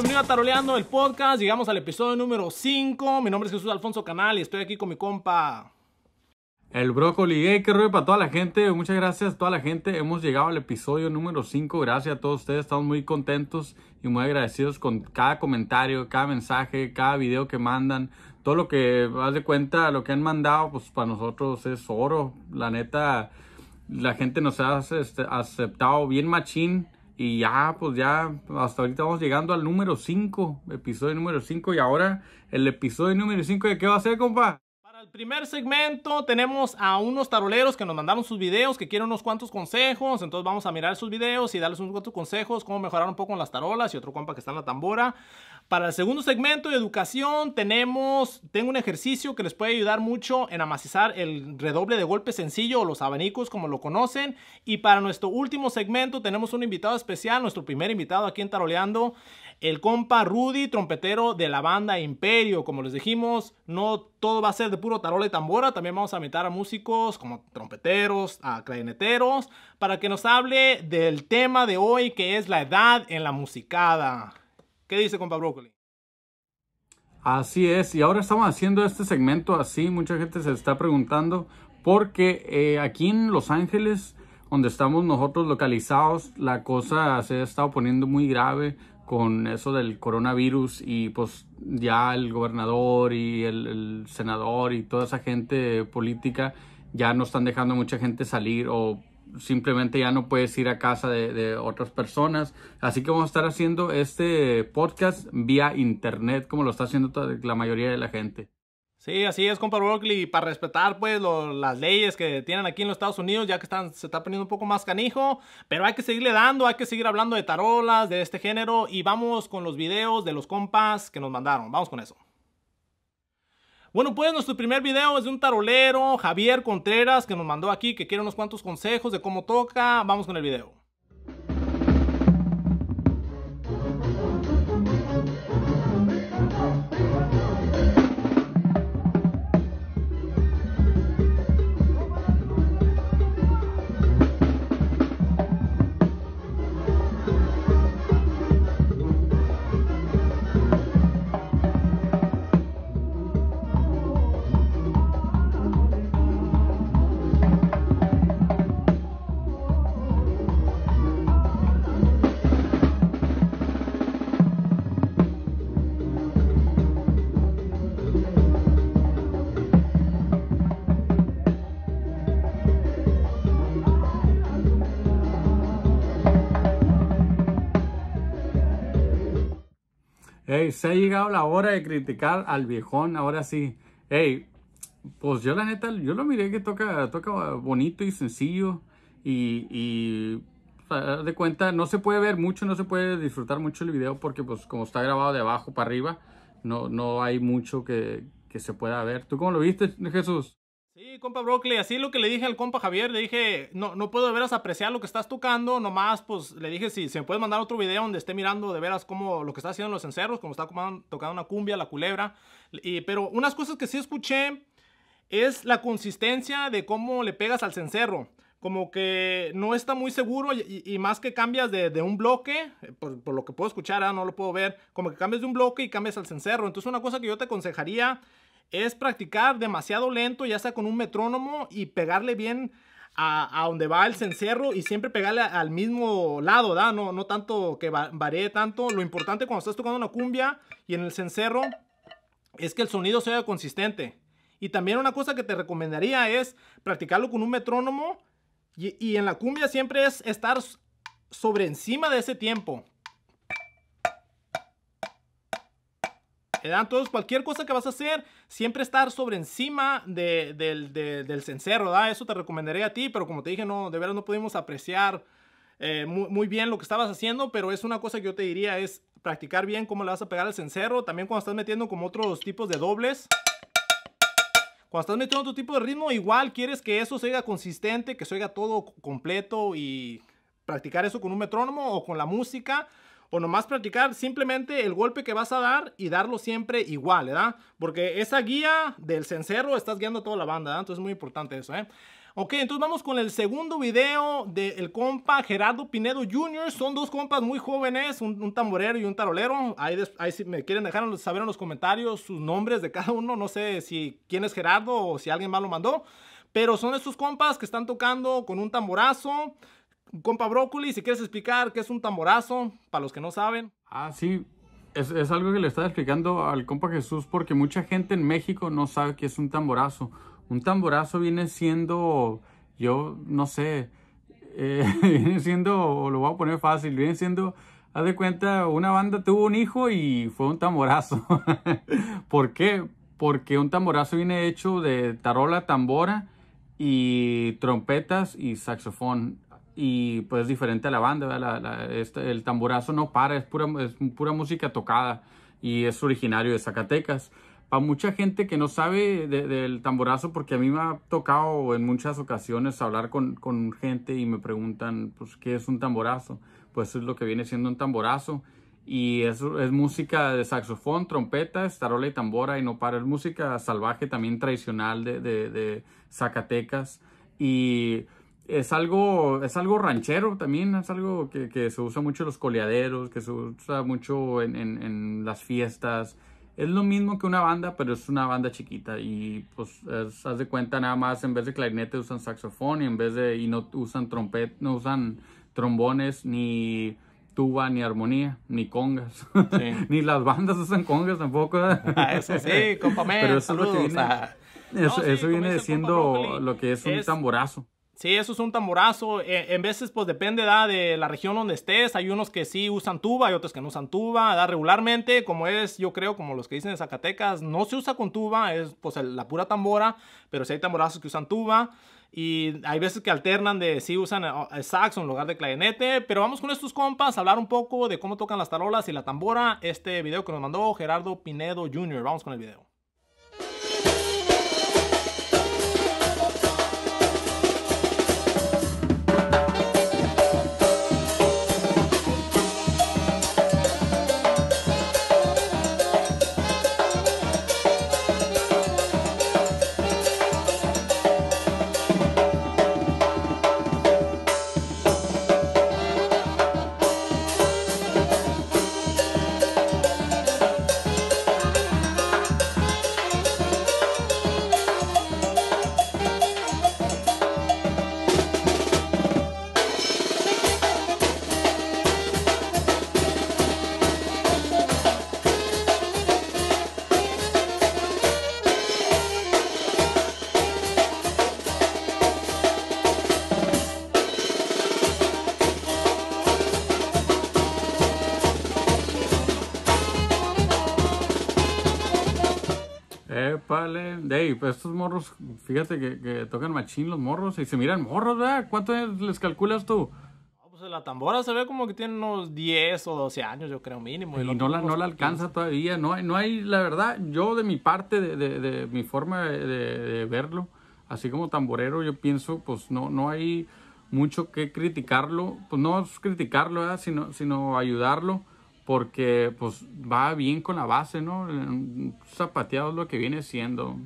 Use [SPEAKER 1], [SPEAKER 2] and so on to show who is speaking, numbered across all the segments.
[SPEAKER 1] bienvenido a Taroleando el podcast. Llegamos al episodio número 5. Mi nombre es Jesús Alfonso Canal y estoy aquí con mi compa.
[SPEAKER 2] El brócoli, hey, qué rollo para toda la gente. Muchas gracias a toda la gente. Hemos llegado al episodio número 5. Gracias a todos ustedes. Estamos muy contentos y muy agradecidos con cada comentario, cada mensaje, cada video que mandan. Todo lo que, haz de cuenta, lo que han mandado, pues para nosotros es oro. La neta, la gente nos ha este, aceptado bien machín. Y ya, pues ya, hasta ahorita vamos llegando al número 5, episodio número 5. Y ahora, el episodio número 5, ¿de qué va a ser, compa?
[SPEAKER 1] Para primer segmento tenemos a unos taroleros que nos mandaron sus videos, que quieren unos cuantos consejos. Entonces vamos a mirar sus videos y darles unos cuantos consejos, cómo mejorar un poco en las tarolas y otro compa que está en la tambora. Para el segundo segmento de educación tenemos, tengo un ejercicio que les puede ayudar mucho en amacizar el redoble de golpe sencillo o los abanicos como lo conocen. Y para nuestro último segmento tenemos un invitado especial, nuestro primer invitado aquí en Taroleando, el compa Rudy, trompetero de la banda Imperio. Como les dijimos, no todo va a ser de puro tarola y tambora, también vamos a invitar a músicos como trompeteros, a clarineteros, para que nos hable del tema de hoy que es la edad en la musicada. ¿Qué dice, compa Broccoli?
[SPEAKER 2] Así es, y ahora estamos haciendo este segmento así, mucha gente se está preguntando, porque eh, aquí en Los Ángeles, donde estamos nosotros localizados, la cosa se ha estado poniendo muy grave con eso del coronavirus y pues ya el gobernador y el, senador y toda esa gente política ya no están dejando mucha gente salir o simplemente ya no puedes ir a casa de, otras personas. Así que vamos a estar haciendo este podcast vía internet, como lo está haciendo la mayoría de la gente.
[SPEAKER 1] Sí, así es, compa Broccoli, para respetar pues las leyes que tienen aquí en los Estados Unidos, ya que están, se está poniendo un poco más canijo, pero hay que seguirle dando, hay que seguir hablando de tarolas, de este género, y vamos con los videos de los compas que nos mandaron, vamos con eso. Bueno, pues nuestro primer video es de un tarolero, Javier Contreras, que nos mandó aquí, que quiere unos cuantos consejos de cómo toca. Vamos con el video.
[SPEAKER 2] Hey, se ha llegado la hora de criticar al viejón, ahora sí. Hey, pues yo la neta, yo lo miré que toca, toca bonito y sencillo y, y de cuenta, no se puede ver mucho, no se puede disfrutar mucho el video porque pues como está grabado de abajo para arriba, no, no hay mucho que, que se pueda ver. ¿Tú cómo lo viste, Jesús?
[SPEAKER 1] Sí, compa Broccoli, así lo que le dije al compa Javier, le dije, no, no puedo de veras apreciar lo que estás tocando, nomás pues le dije si se me puede mandar otro video donde esté mirando de veras cómo lo que está haciendo en los encerros, como está tocando una cumbia, la culebra, y, pero unas cosas que sí escuché es la consistencia de cómo le pegas al cencerro, como que no está muy seguro y, más que cambias de, un bloque, por, lo que puedo escuchar, ¿ah? no lo puedo ver, como que cambias de un bloque y cambias al cencerro, entonces una cosa que yo te aconsejaría es practicar demasiado lento, ya sea con un metrónomo y pegarle bien a, donde va el cencerro y siempre pegarle al mismo lado, ¿da? No, no tanto que varíe tanto. Lo importante cuando estás tocando una cumbia y en el cencerro es que el sonido sea consistente. Y también una cosa que te recomendaría es practicarlo con un metrónomo y, y en la cumbia siempre es estar sobre encima de ese tiempo. Entonces, cualquier cosa que vas a hacer, siempre estar sobre encima del cencerro, ¿verdad? Eso te recomendaría a ti, pero como te dije, no, de verdad no pudimos apreciar eh, muy, bien lo que estabas haciendo, pero es una cosa que yo te diría, es practicar bien cómo le vas a pegar al cencerro, también cuando estás metiendo como otros tipos de dobles. Cuando estás metiendo otro tipo de ritmo, igual quieres que eso se consistente, que se oiga todo completo y practicar eso con un metrónomo o con la música o nomás practicar simplemente el golpe que vas a dar y darlo siempre igual, ¿verdad? Porque esa guía del cencerro estás guiando a toda la banda, ¿verdad? Entonces es muy importante eso, ¿eh? Ok, entonces vamos con el segundo video del compa Gerardo Pinedo Jr. Son dos compas muy jóvenes, un, tamborero y un tarolero. Ahí, ahí si me quieren dejar saber en los comentarios sus nombres de cada uno. No sé si quién es Gerardo o si alguien más lo mandó. Pero son estos compas que están tocando con un tamborazo. Compa Brócoli, si quieres explicar qué es un tamborazo, para los que no saben.
[SPEAKER 2] Ah, sí, es, algo que le estaba explicando al compa Jesús porque mucha gente en México no sabe qué es un tamborazo. Un tamborazo viene siendo, yo no sé, eh, viene siendo, lo voy a poner fácil, viene siendo, haz de cuenta, una banda tuvo un hijo y fue un tamborazo. ¿Por qué? Porque un tamborazo viene hecho de tarola, tambora y trompetas y saxofón y pues es diferente a la banda, este, el tamborazo no para, es pura, es pura música tocada y es originario de Zacatecas. Para mucha gente que no sabe del tamborazo, porque a mí me ha tocado en muchas ocasiones hablar con, con, gente y me preguntan, pues, ¿qué es un tamborazo? Pues es lo que viene siendo un tamborazo. Y es, es música de saxofón, trompeta, estarola y tambora y no para. Es música salvaje también tradicional de, de, de Zacatecas. Y es algo, es algo ranchero también, es algo que, que, se usa mucho en los coleaderos, que se usa mucho en, en, en, las fiestas. Es lo mismo que una banda, pero es una banda chiquita y pues haz de cuenta nada más en vez de clarinete usan saxofón y en vez de y no usan trompet, no usan trombones ni tuba ni armonía ni congas. Ni las bandas usan congas tampoco.
[SPEAKER 1] Ah, eso sí compa
[SPEAKER 2] pero eso, es lo que viene, eso, eso viene siendo lo que es un tamborazo
[SPEAKER 1] Sí, eso es un tamborazo. E, en veces, pues depende da, de la región donde estés. Hay unos que sí usan tuba, hay otros que no usan tuba. Da, regularmente, como es, yo creo, como los que dicen en Zacatecas, no se usa con tuba, es pues la pura tambora, pero sí hay tamborazos que usan tuba. Y hay veces que alternan de si usan eh, saxo en lugar de clarinete. Pero vamos con estos compas a hablar un poco de cómo tocan las tarolas y la tambora. Este video que nos mandó Gerardo Pinedo Jr. Vamos con el video.
[SPEAKER 2] Hey, pues estos morros, fíjate que, tocan machín los morros y se miran morros, ¿verdad? ¿Cuánto les calculas tú?
[SPEAKER 1] pues la tambora se ve como que tiene unos 10 o 12 años, yo creo, mínimo.
[SPEAKER 2] Y, no, la, no la alcanza todavía. No hay, no hay, la verdad, yo de mi parte, de, de, mi forma de, verlo, así como tamborero, yo pienso, pues no, no hay mucho que criticarlo. Pues no es criticarlo, ¿verdad? Sino, sino ayudarlo porque pues va bien con la base, ¿no? Zapateado es lo que viene siendo.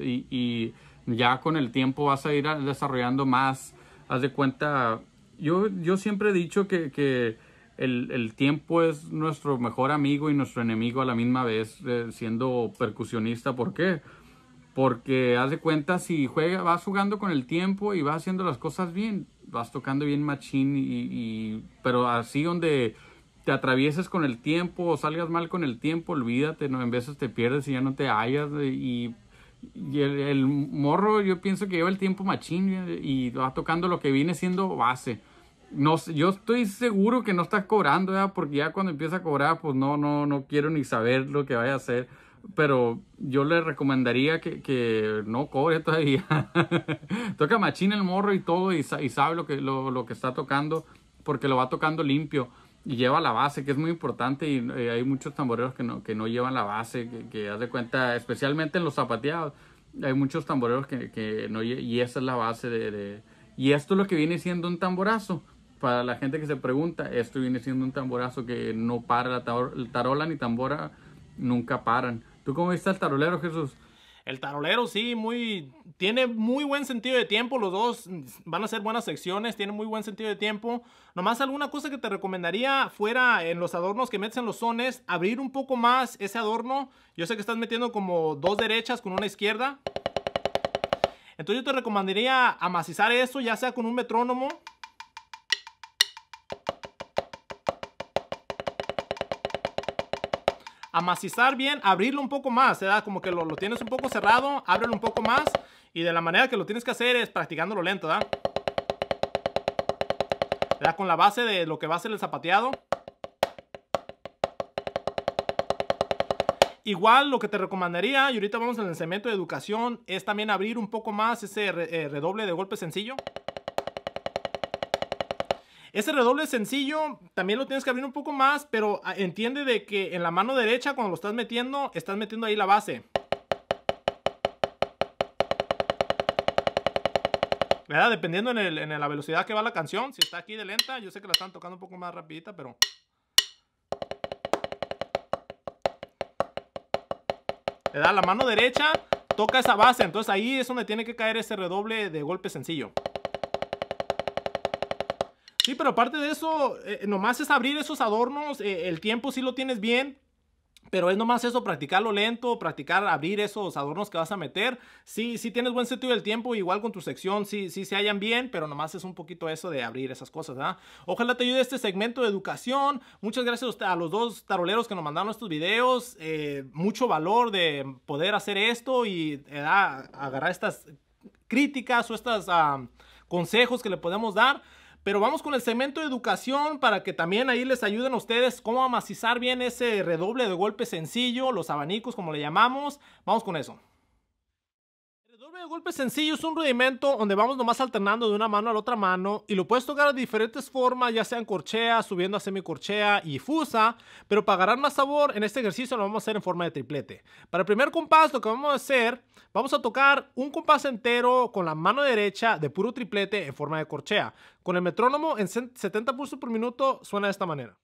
[SPEAKER 2] Y, y, ya con el tiempo vas a ir desarrollando más. Haz de cuenta, yo, yo siempre he dicho que, que el, el, tiempo es nuestro mejor amigo y nuestro enemigo a la misma vez, eh, siendo percusionista. ¿Por qué? Porque haz de cuenta, si juega, vas jugando con el tiempo y vas haciendo las cosas bien, vas tocando bien machín, y, pero así donde te atravieses con el tiempo o salgas mal con el tiempo, olvídate, ¿no? En veces te pierdes y ya no te hallas y, el, morro yo pienso que lleva el tiempo machín y va tocando lo que viene siendo base. No, yo estoy seguro que no está cobrando, porque ya cuando empieza a cobrar, pues no, no, no quiero ni saber lo que vaya a hacer pero yo le recomendaría que, que no cobre todavía. Toca machina el morro y todo y, y sabe lo que, lo, lo, que está tocando porque lo va tocando limpio y lleva la base, que es muy importante y eh, hay muchos tamboreros que no, que no llevan la base, que, que haz de cuenta, especialmente en los zapateados, hay muchos tamboreros que, que no y esa es la base de, de, Y esto es lo que viene siendo un tamborazo. Para la gente que se pregunta, esto viene siendo un tamborazo que no para la tarola ni tambora, nunca paran. ¿Tú cómo viste al tarolero, Jesús?
[SPEAKER 1] El tarolero sí, muy, tiene muy buen sentido de tiempo, los dos van a ser buenas secciones, tiene muy buen sentido de tiempo. Nomás alguna cosa que te recomendaría fuera en los adornos que metes en los sones, abrir un poco más ese adorno. Yo sé que estás metiendo como dos derechas con una izquierda. Entonces yo te recomendaría amacizar eso, ya sea con un metrónomo amacizar bien, abrirlo un poco más, ¿verdad? Como que lo, tienes un poco cerrado, ábrelo un poco más y de la manera que lo tienes que hacer es practicándolo lento, ¿verdad? ¿verdad? Con la base de lo que va a ser el zapateado. Igual lo que te recomendaría, y ahorita vamos el cemento de educación, es también abrir un poco más ese eh, redoble de golpe sencillo. Ese redoble sencillo también lo tienes que abrir un poco más, pero ah, entiende de que en la mano derecha cuando lo estás metiendo, estás metiendo ahí la base. ¿Verdad? Dependiendo en, la velocidad que va la canción. Si está aquí de lenta, yo sé que la están tocando un poco más rapidita, pero... ¿Verdad? La mano derecha toca esa base, entonces ahí es donde tiene que caer ese redoble de golpe sencillo. Sí, pero aparte de eso, eh, nomás es abrir esos adornos, eh, el tiempo sí lo tienes bien, pero es nomás eso, practicarlo lento, practicar abrir esos adornos que vas a meter. Sí, sí tienes buen sentido del tiempo, igual con tu sección, sí, sí se hallan bien, pero nomás es un poquito eso de abrir esas cosas, ¿verdad? Ojalá te ayude este segmento de educación. Muchas gracias a los dos taroleros que nos mandaron estos videos. Eh, mucho valor de poder hacer esto y agarrar estas críticas o estos ah, consejos que le podemos dar. Pero vamos con el segmento de educación para que también ahí les ayuden a ustedes cómo amacizar bien ese redoble de golpe sencillo, los abanicos como le llamamos. Vamos con eso. De golpe sencillo es un rudimento donde vamos nomás alternando de una mano a la otra mano y lo puedes tocar de diferentes formas, ya sea en corchea, subiendo a semicorchea y fusa, pero para agarrar más sabor en este ejercicio lo vamos a hacer en forma de triplete. Para el primer compás lo que vamos a hacer, vamos a tocar un compás entero con la mano derecha de puro triplete en forma de corchea. Con el metrónomo en 70 pulsos por minuto suena de esta manera.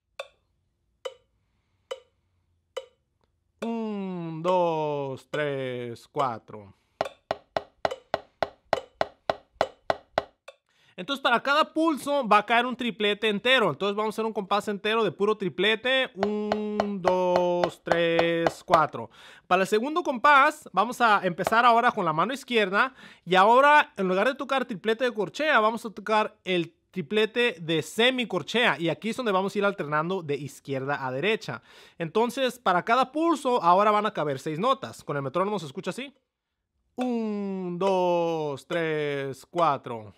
[SPEAKER 1] 1, 2, 3, 4. Entonces para cada pulso va a caer un triplete entero. Entonces vamos a hacer un compás entero de puro triplete. 1, 2, 3, 4. Para el segundo compás vamos a empezar ahora con la mano izquierda. Y ahora en lugar de tocar triplete de corchea vamos a tocar el triplete de semicorchea y aquí es donde vamos a ir alternando de izquierda a derecha. Entonces, para cada pulso ahora van a caber seis notas. Con el metrónomo se escucha así. 1, 2, 3, 4.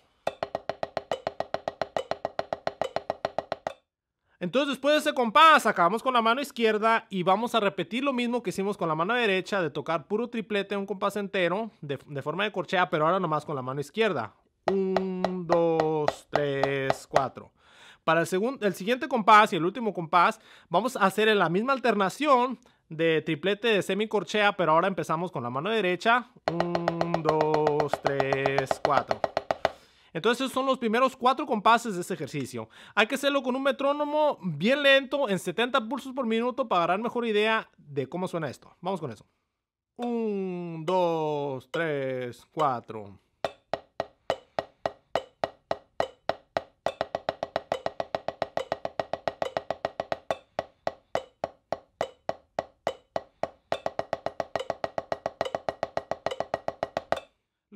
[SPEAKER 1] Entonces después de ese compás acabamos con la mano izquierda y vamos a repetir lo mismo que hicimos con la mano derecha de tocar puro triplete un compás entero de, forma de corchea, pero ahora nomás con la mano izquierda. 1, 2, 3, 4. Para el, segundo, el siguiente compás y el último compás, vamos a hacer la misma alternación de triplete de semicorchea, pero ahora empezamos con la mano derecha. 1, 2, 3, 4. Entonces son los primeros cuatro compases de este ejercicio. Hay que hacerlo con un metrónomo bien lento, en 70 pulsos por minuto, para dar mejor idea de cómo suena esto. Vamos con eso. 1, 2, 3, 4.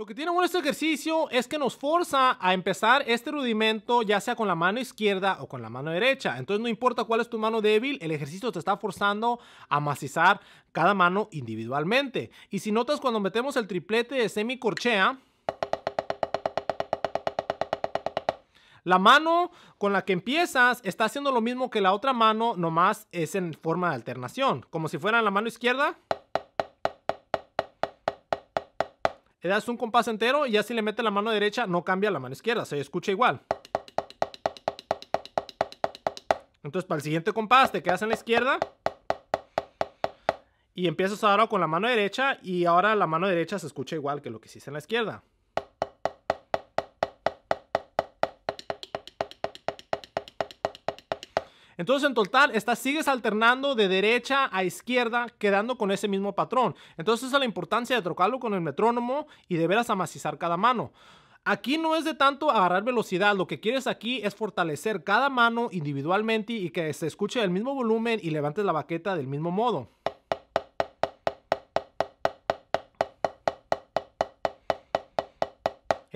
[SPEAKER 1] Que tiene bueno este ejercicio es que nos forza a empezar este rudimento ya sea con la mano izquierda o con la mano derecha. Entonces no importa cuál es tu mano débil, el ejercicio te está forzando a macizar cada mano individualmente. Y si notas cuando metemos el triplete de semicorchea, La mano con la que empiezas está haciendo lo mismo que la otra mano, nomás es en forma de alternación. Como si fuera la mano izquierda. Le das un compás entero y ya si le metes la mano derecha no cambia la mano izquierda, se escucha igual. Entonces para el siguiente compás te quedas en la izquierda y empiezas ahora con la mano derecha y ahora la mano derecha se escucha igual que lo que hiciste en la izquierda. Entonces en total estás, sigues alternando de derecha a izquierda, quedando con ese mismo patrón. Entonces esa es la importancia de trocarlo con el metrónomo y de veras amacizar cada mano. Aquí no es de tanto agarrar velocidad, lo que quieres aquí es fortalecer cada mano individualmente y que se escuche el mismo volumen y levantes la baqueta del mismo modo.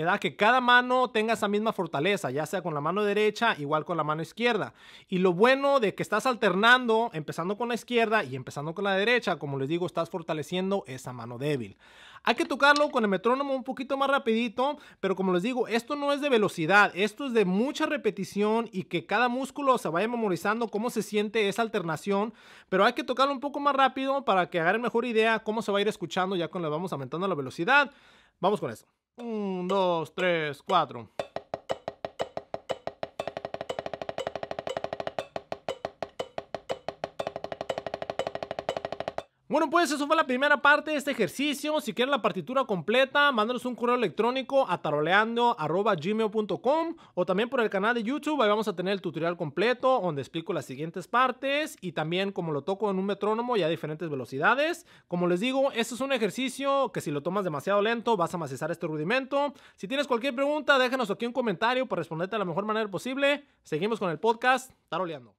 [SPEAKER 1] Da que cada mano tenga esa misma fortaleza, ya sea con la mano derecha, igual con la mano izquierda. Y lo bueno de que estás alternando, empezando con la izquierda y empezando con la derecha, como les digo, estás fortaleciendo esa mano débil. Hay que tocarlo con el metrónomo un poquito más rapidito, pero como les digo, esto no es de velocidad, esto es de mucha repetición y que cada músculo se vaya memorizando cómo se siente esa alternación, pero hay que tocarlo un poco más rápido para que agarren mejor idea cómo se va a ir escuchando ya cuando le vamos aumentando la velocidad. Vamos con eso. Un, dos, tres, cuatro. Bueno, pues eso fue la primera parte de este ejercicio. Si quieren la partitura completa, mándanos un correo electrónico a taroleando.gmail.com o también por el canal de YouTube. Ahí vamos a tener el tutorial completo donde explico las siguientes partes y también como lo toco en un metrónomo y a diferentes velocidades. Como les digo, este es un ejercicio que si lo tomas demasiado lento vas a macizar este rudimento. Si tienes cualquier pregunta, déjanos aquí un comentario para responderte de la mejor manera posible. Seguimos con el podcast Taroleando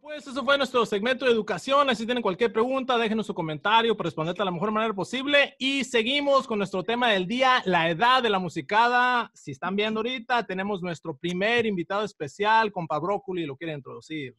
[SPEAKER 1] pues eso fue nuestro segmento de educación. Si tienen cualquier pregunta, déjenos su comentario para responderte de la mejor manera posible. Y seguimos con nuestro tema del día, la edad de la musicada. Si están viendo ahorita, tenemos nuestro primer invitado especial, compa Brócoli, lo quiere introducir.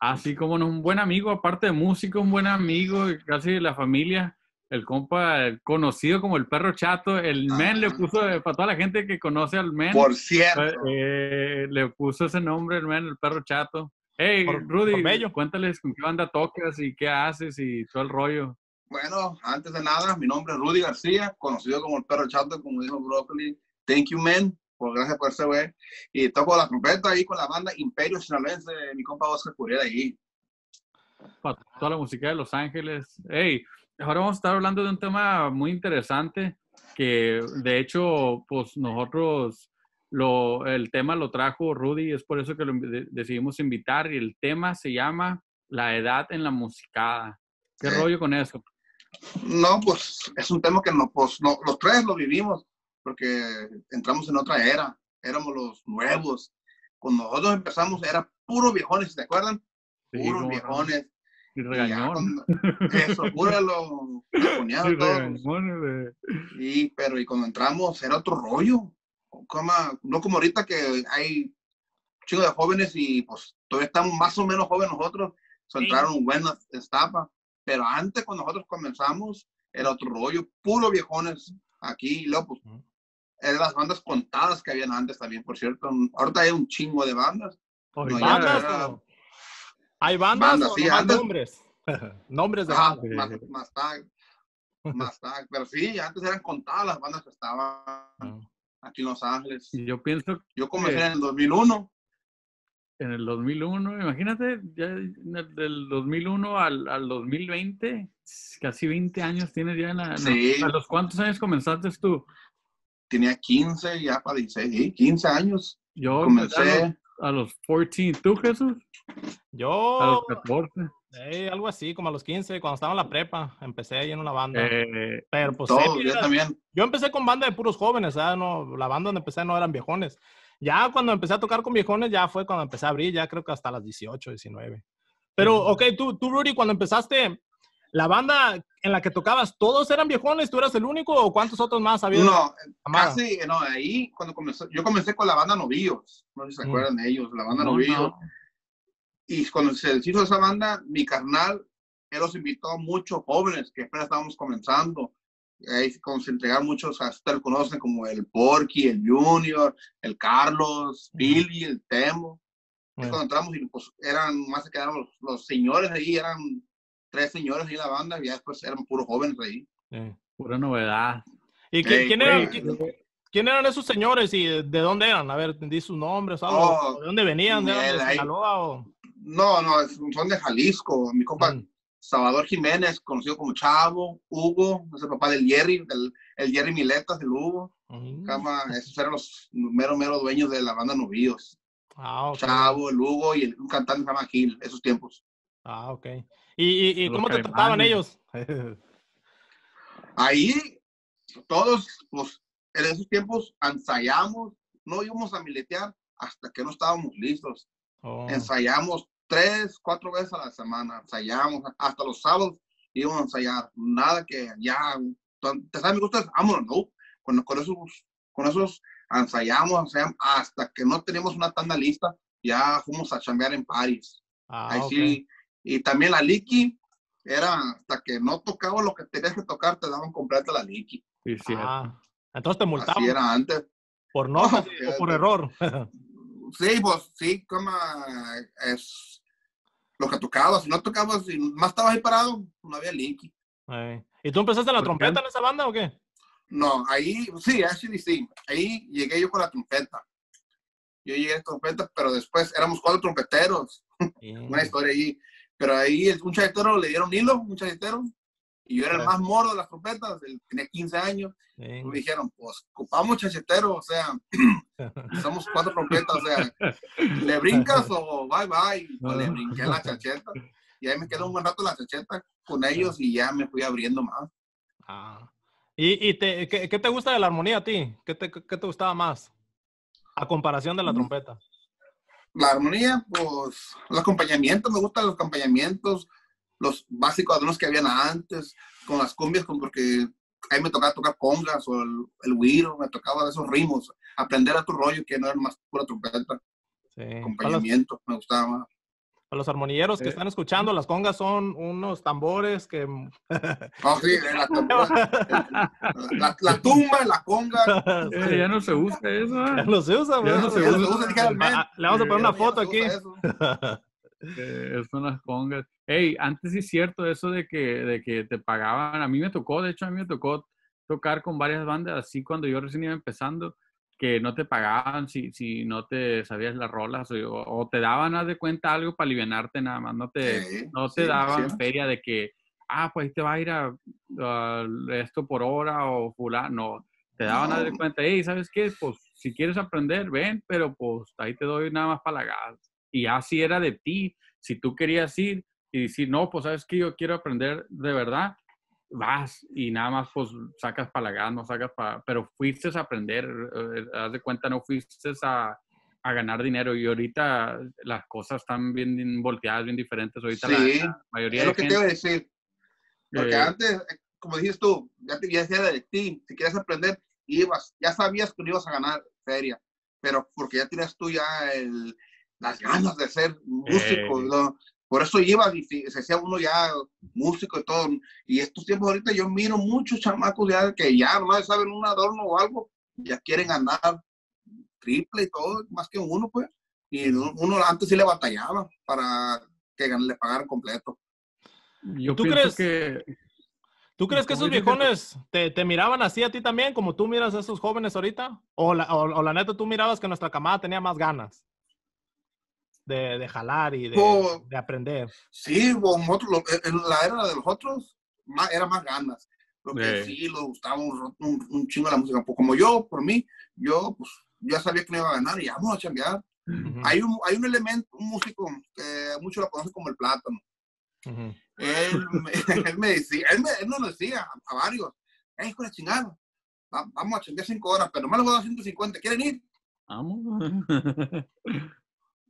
[SPEAKER 2] Así como un buen amigo, aparte de músico, un buen amigo, casi de la familia. El compa conocido como el perro chato, el men le puso, para toda la gente que conoce al men.
[SPEAKER 3] Por cierto.
[SPEAKER 2] Eh, le puso ese nombre, el men, el perro chato. Hey, Rudy, cuéntales con qué banda tocas y qué haces y todo el rollo.
[SPEAKER 3] Bueno, antes de nada, mi nombre es Rudy García, conocido como el perro chato, como dijo Broccoli. Thank you, man, por gracias por ese güey. Y toco la trompeta ahí con la banda Imperio Sinaloense, mi compa Oscar Curiel ahí.
[SPEAKER 2] Para toda la música de Los Ángeles. Hey, ahora vamos a estar hablando de un tema muy interesante que de hecho, pues nosotros lo, el tema lo trajo Rudy, es por eso que lo decidimos invitar y el tema se llama La edad en la musicada. ¿Qué rollo con eso?
[SPEAKER 3] No, pues es un tema que no, pues, no, los tres lo vivimos porque entramos en otra era, éramos los nuevos. Cuando nosotros empezamos era puro viejones, ¿te acuerdan? Puros viejones.
[SPEAKER 2] Y regañón.
[SPEAKER 3] eso, puro lo Y, pero y cuando entramos era otro rollo no como ahorita que hay chicos de jóvenes y pues todavía estamos más o menos jóvenes nosotros, se entraron buenas etapas, pero antes cuando nosotros comenzamos era otro rollo, puro viejones aquí y luego pues eran las bandas contadas que habían antes también, por cierto, ahorita hay un chingo de bandas.
[SPEAKER 1] ¿Hay bandas? ¿Hay bandas, nombres? nombres de bandas.
[SPEAKER 3] Más, más, tag, más tag, pero sí, antes eran contadas las bandas que estaban. Ah aquí en Los Ángeles.
[SPEAKER 2] Yo pienso.
[SPEAKER 3] Yo comencé en el 2001.
[SPEAKER 2] En el 2001, imagínate, ya del 2001 al, al 2020, casi 20 años tienes ya en la.
[SPEAKER 3] Sí.
[SPEAKER 2] ¿A los cuántos años comenzaste tú?
[SPEAKER 3] Tenía 15, ya para 16, 15 años.
[SPEAKER 2] Yo comencé. A los, 14. ¿Tú, Jesús?
[SPEAKER 1] Yo.
[SPEAKER 2] A los 14.
[SPEAKER 1] Eh, algo así, como a los 15, cuando estaba en la prepa, empecé ahí en una banda.
[SPEAKER 2] Eh,
[SPEAKER 1] pero pues
[SPEAKER 3] yo también.
[SPEAKER 1] Yo empecé con banda de puros jóvenes, No, la banda donde empecé no eran viejones. Ya cuando empecé a tocar con viejones, ya fue cuando empecé a abrir, ya creo que hasta las 18, 19. Pero, ok, tú, tú, Rudy, cuando empezaste, la banda en la que tocabas, ¿todos eran viejones? ¿Tú eras el único o cuántos otros más había?
[SPEAKER 3] No, casi, no, ahí cuando comenzó, yo comencé con la banda Novillos, no sé si se mm. acuerdan de ellos, la banda Novillos. Y cuando se hizo esa banda, mi carnal, él los invitó a muchos jóvenes que apenas estábamos comenzando. Ahí se entregaron muchos, a ustedes conocen como el Porky, el Junior, el Carlos, Billy, el Temo. cuando entramos y pues eran, más se quedaron los, señores ahí, eran tres señores ahí en la banda y ya después eran puros jóvenes ahí.
[SPEAKER 2] pura novedad.
[SPEAKER 1] ¿Y quién, era, quién, eran esos señores y de, dónde eran? A ver, di sus nombres, algo. Oh, ¿De dónde venían? ¿De, Sinaloa o...?
[SPEAKER 3] No, no, son de Jalisco. Mi compa mm. Salvador Jiménez, conocido como Chavo, Hugo, es el papá del Jerry, el Jerry Miletas, el Hugo. Mm. esos eran los mero, mero dueños de la banda Novíos.
[SPEAKER 1] Ah.
[SPEAKER 3] Chavo, el Hugo y el, un cantante se llama Gil, esos tiempos.
[SPEAKER 1] Ah, ok. ¿Y, y, y
[SPEAKER 2] Los
[SPEAKER 1] cómo te trataban ellos?
[SPEAKER 3] Ahí todos, pues, en esos tiempos ensayamos, no íbamos a miletear hasta que no estábamos listos.
[SPEAKER 1] Oh,
[SPEAKER 3] Ensayamos tres, cuatro veces a la semana, ensayamos, hasta los sábados íbamos a ensayar, nada que ya, te sabes, me gusta, vámonos, no, con, con esos, con esos ensayamos, ensayamos, hasta que no teníamos una tanda lista, ya fuimos a chambear en París.
[SPEAKER 1] ah,
[SPEAKER 3] Ahí
[SPEAKER 1] ok.
[SPEAKER 3] sí, y también la Liki, era hasta que no tocaba lo que tenías que tocar, te daban completa la Liki.
[SPEAKER 2] Sí, sí.
[SPEAKER 1] Ah, entonces te multaban
[SPEAKER 3] Así era antes.
[SPEAKER 1] por
[SPEAKER 3] No,
[SPEAKER 1] sí, o por error.
[SPEAKER 3] Sí, pues sí, como es lo que tocabas. Si no tocabas, si más estabas ahí parado, no había Linky.
[SPEAKER 1] ¿Y tú empezaste la trompeta en esa banda o qué?
[SPEAKER 3] No, ahí, sí, actually sí. Ahí llegué yo con la trompeta. Yo llegué a trompeta, pero después éramos cuatro trompeteros. Una historia ahí. Pero ahí un chayetero le dieron hilo, un chayetero. Y yo era el más moro de las trompetas, tenía 15 años. Me dijeron, pues, ocupamos chachetero, o sea, somos cuatro trompetas, o sea, ¿le brincas o bye bye? Pues, le brinqué la chacheta. Y ahí me quedé un buen rato la chacheta con ellos y ya me fui abriendo más.
[SPEAKER 1] Ah. ¿Y, y te, qué, qué te gusta de la armonía a ti? ¿Qué te, qué te gustaba más? A comparación de la
[SPEAKER 3] Mm.
[SPEAKER 1] trompeta.
[SPEAKER 3] La armonía, pues, los acompañamientos, me gustan los acompañamientos, los básicos adornos que habían antes, con las cumbias, con- porque ahí me tocaba tocar congas o el, el güiro, me tocaba esos ritmos, aprender a tu rollo que no era más pura trompeta,
[SPEAKER 1] Sí. Para los,
[SPEAKER 3] acompañamiento, me gustaba más.
[SPEAKER 1] para los armonilleros que
[SPEAKER 2] Eh.
[SPEAKER 1] están escuchando, las congas son unos tambores que...
[SPEAKER 3] Oh, sí, la, la- la- la tumba, la conga.
[SPEAKER 2] Eh, ya no se usa eso.
[SPEAKER 1] Ya
[SPEAKER 2] ¿eh?
[SPEAKER 1] no se usa,
[SPEAKER 2] Ya no se
[SPEAKER 3] Ya
[SPEAKER 2] usa.
[SPEAKER 1] Ah, Le vamos a poner una
[SPEAKER 3] Ya
[SPEAKER 1] foto aquí.
[SPEAKER 2] Eh, son las congas. Hey, antes sí es cierto eso de que, de que te pagaban. A mí me tocó, de hecho, a mí me tocó tocar con varias bandas así cuando yo recién iba empezando, que no te pagaban si, si no te sabías las rolas o, o te daban, haz de cuenta, algo para alivianarte nada más. No te,
[SPEAKER 3] Sí,
[SPEAKER 2] no te
[SPEAKER 3] sí,
[SPEAKER 2] daban
[SPEAKER 3] sí.
[SPEAKER 2] feria de que, ah, pues te va a ir a, a esto por hora o fulano. No, te daban, haz de
[SPEAKER 3] No.
[SPEAKER 2] cuenta, hey, ¿sabes qué? Pues si quieres aprender, ven, pero pues ahí te doy nada más para la gas. Y así era de ti. Si tú querías ir y decir, no, pues sabes que yo quiero aprender de verdad, vas y nada más pues sacas para la gas, no sacas para... Pero fuiste a aprender, eh, haz de cuenta, no fuiste a, a ganar dinero y ahorita las cosas están bien volteadas, bien diferentes. Ahorita la-
[SPEAKER 3] Sí,
[SPEAKER 2] la, mayoría
[SPEAKER 3] Es
[SPEAKER 2] de
[SPEAKER 3] lo que te
[SPEAKER 2] gente...
[SPEAKER 3] iba a decir. Porque
[SPEAKER 2] eh,
[SPEAKER 3] antes, eh, como dices tú, ya, te, ya era de ti. Si querías aprender, ibas. Ya sabías que no ibas a ganar feria. Pero porque ya tienes tú ya el, las ganas de ser músico.
[SPEAKER 2] Eh.
[SPEAKER 3] ¿no? Por eso ibas y se, hacía uno ya músico y todo. Y estos tiempos ahorita yo miro muchos chamacos ya que ya no saben un adorno o algo. Ya quieren ganar triple y todo, más que uno, pues. Y uno antes sí le batallaba para que le pagaran completo.
[SPEAKER 2] yo
[SPEAKER 1] ¿Tú crees-
[SPEAKER 2] que...
[SPEAKER 1] ¿Tú crees que
[SPEAKER 2] ¿Cómo
[SPEAKER 1] esos viejones te, te miraban así a ti también, como tú miras a esos jóvenes ahorita? ¿O la, o, o la neta tú mirabas que nuestra camada tenía más ganas de, de jalar y de,
[SPEAKER 3] Oh.
[SPEAKER 1] de aprender?
[SPEAKER 3] Sí, vosotros, lo- en la era de los otros, más, era más ganas. Porque
[SPEAKER 2] Eh.
[SPEAKER 3] sí, les gustaba un, un, un chingo la música. Pues como yo, por mí, yo pues ya sabía que no iba a ganar y ya vamos a chambear.
[SPEAKER 1] Ujú,
[SPEAKER 3] Hay un, hay un elemento, un músico que muchos lo conocen como el plátano.
[SPEAKER 1] ujú.
[SPEAKER 3] Él, me- él me decía, él, me, él nos decía a, a varios, hijo de la chingada, va- vamos a chambear cinco horas, pero nomás les voy a dar 150, ¿quieren ir?
[SPEAKER 2] Vamos.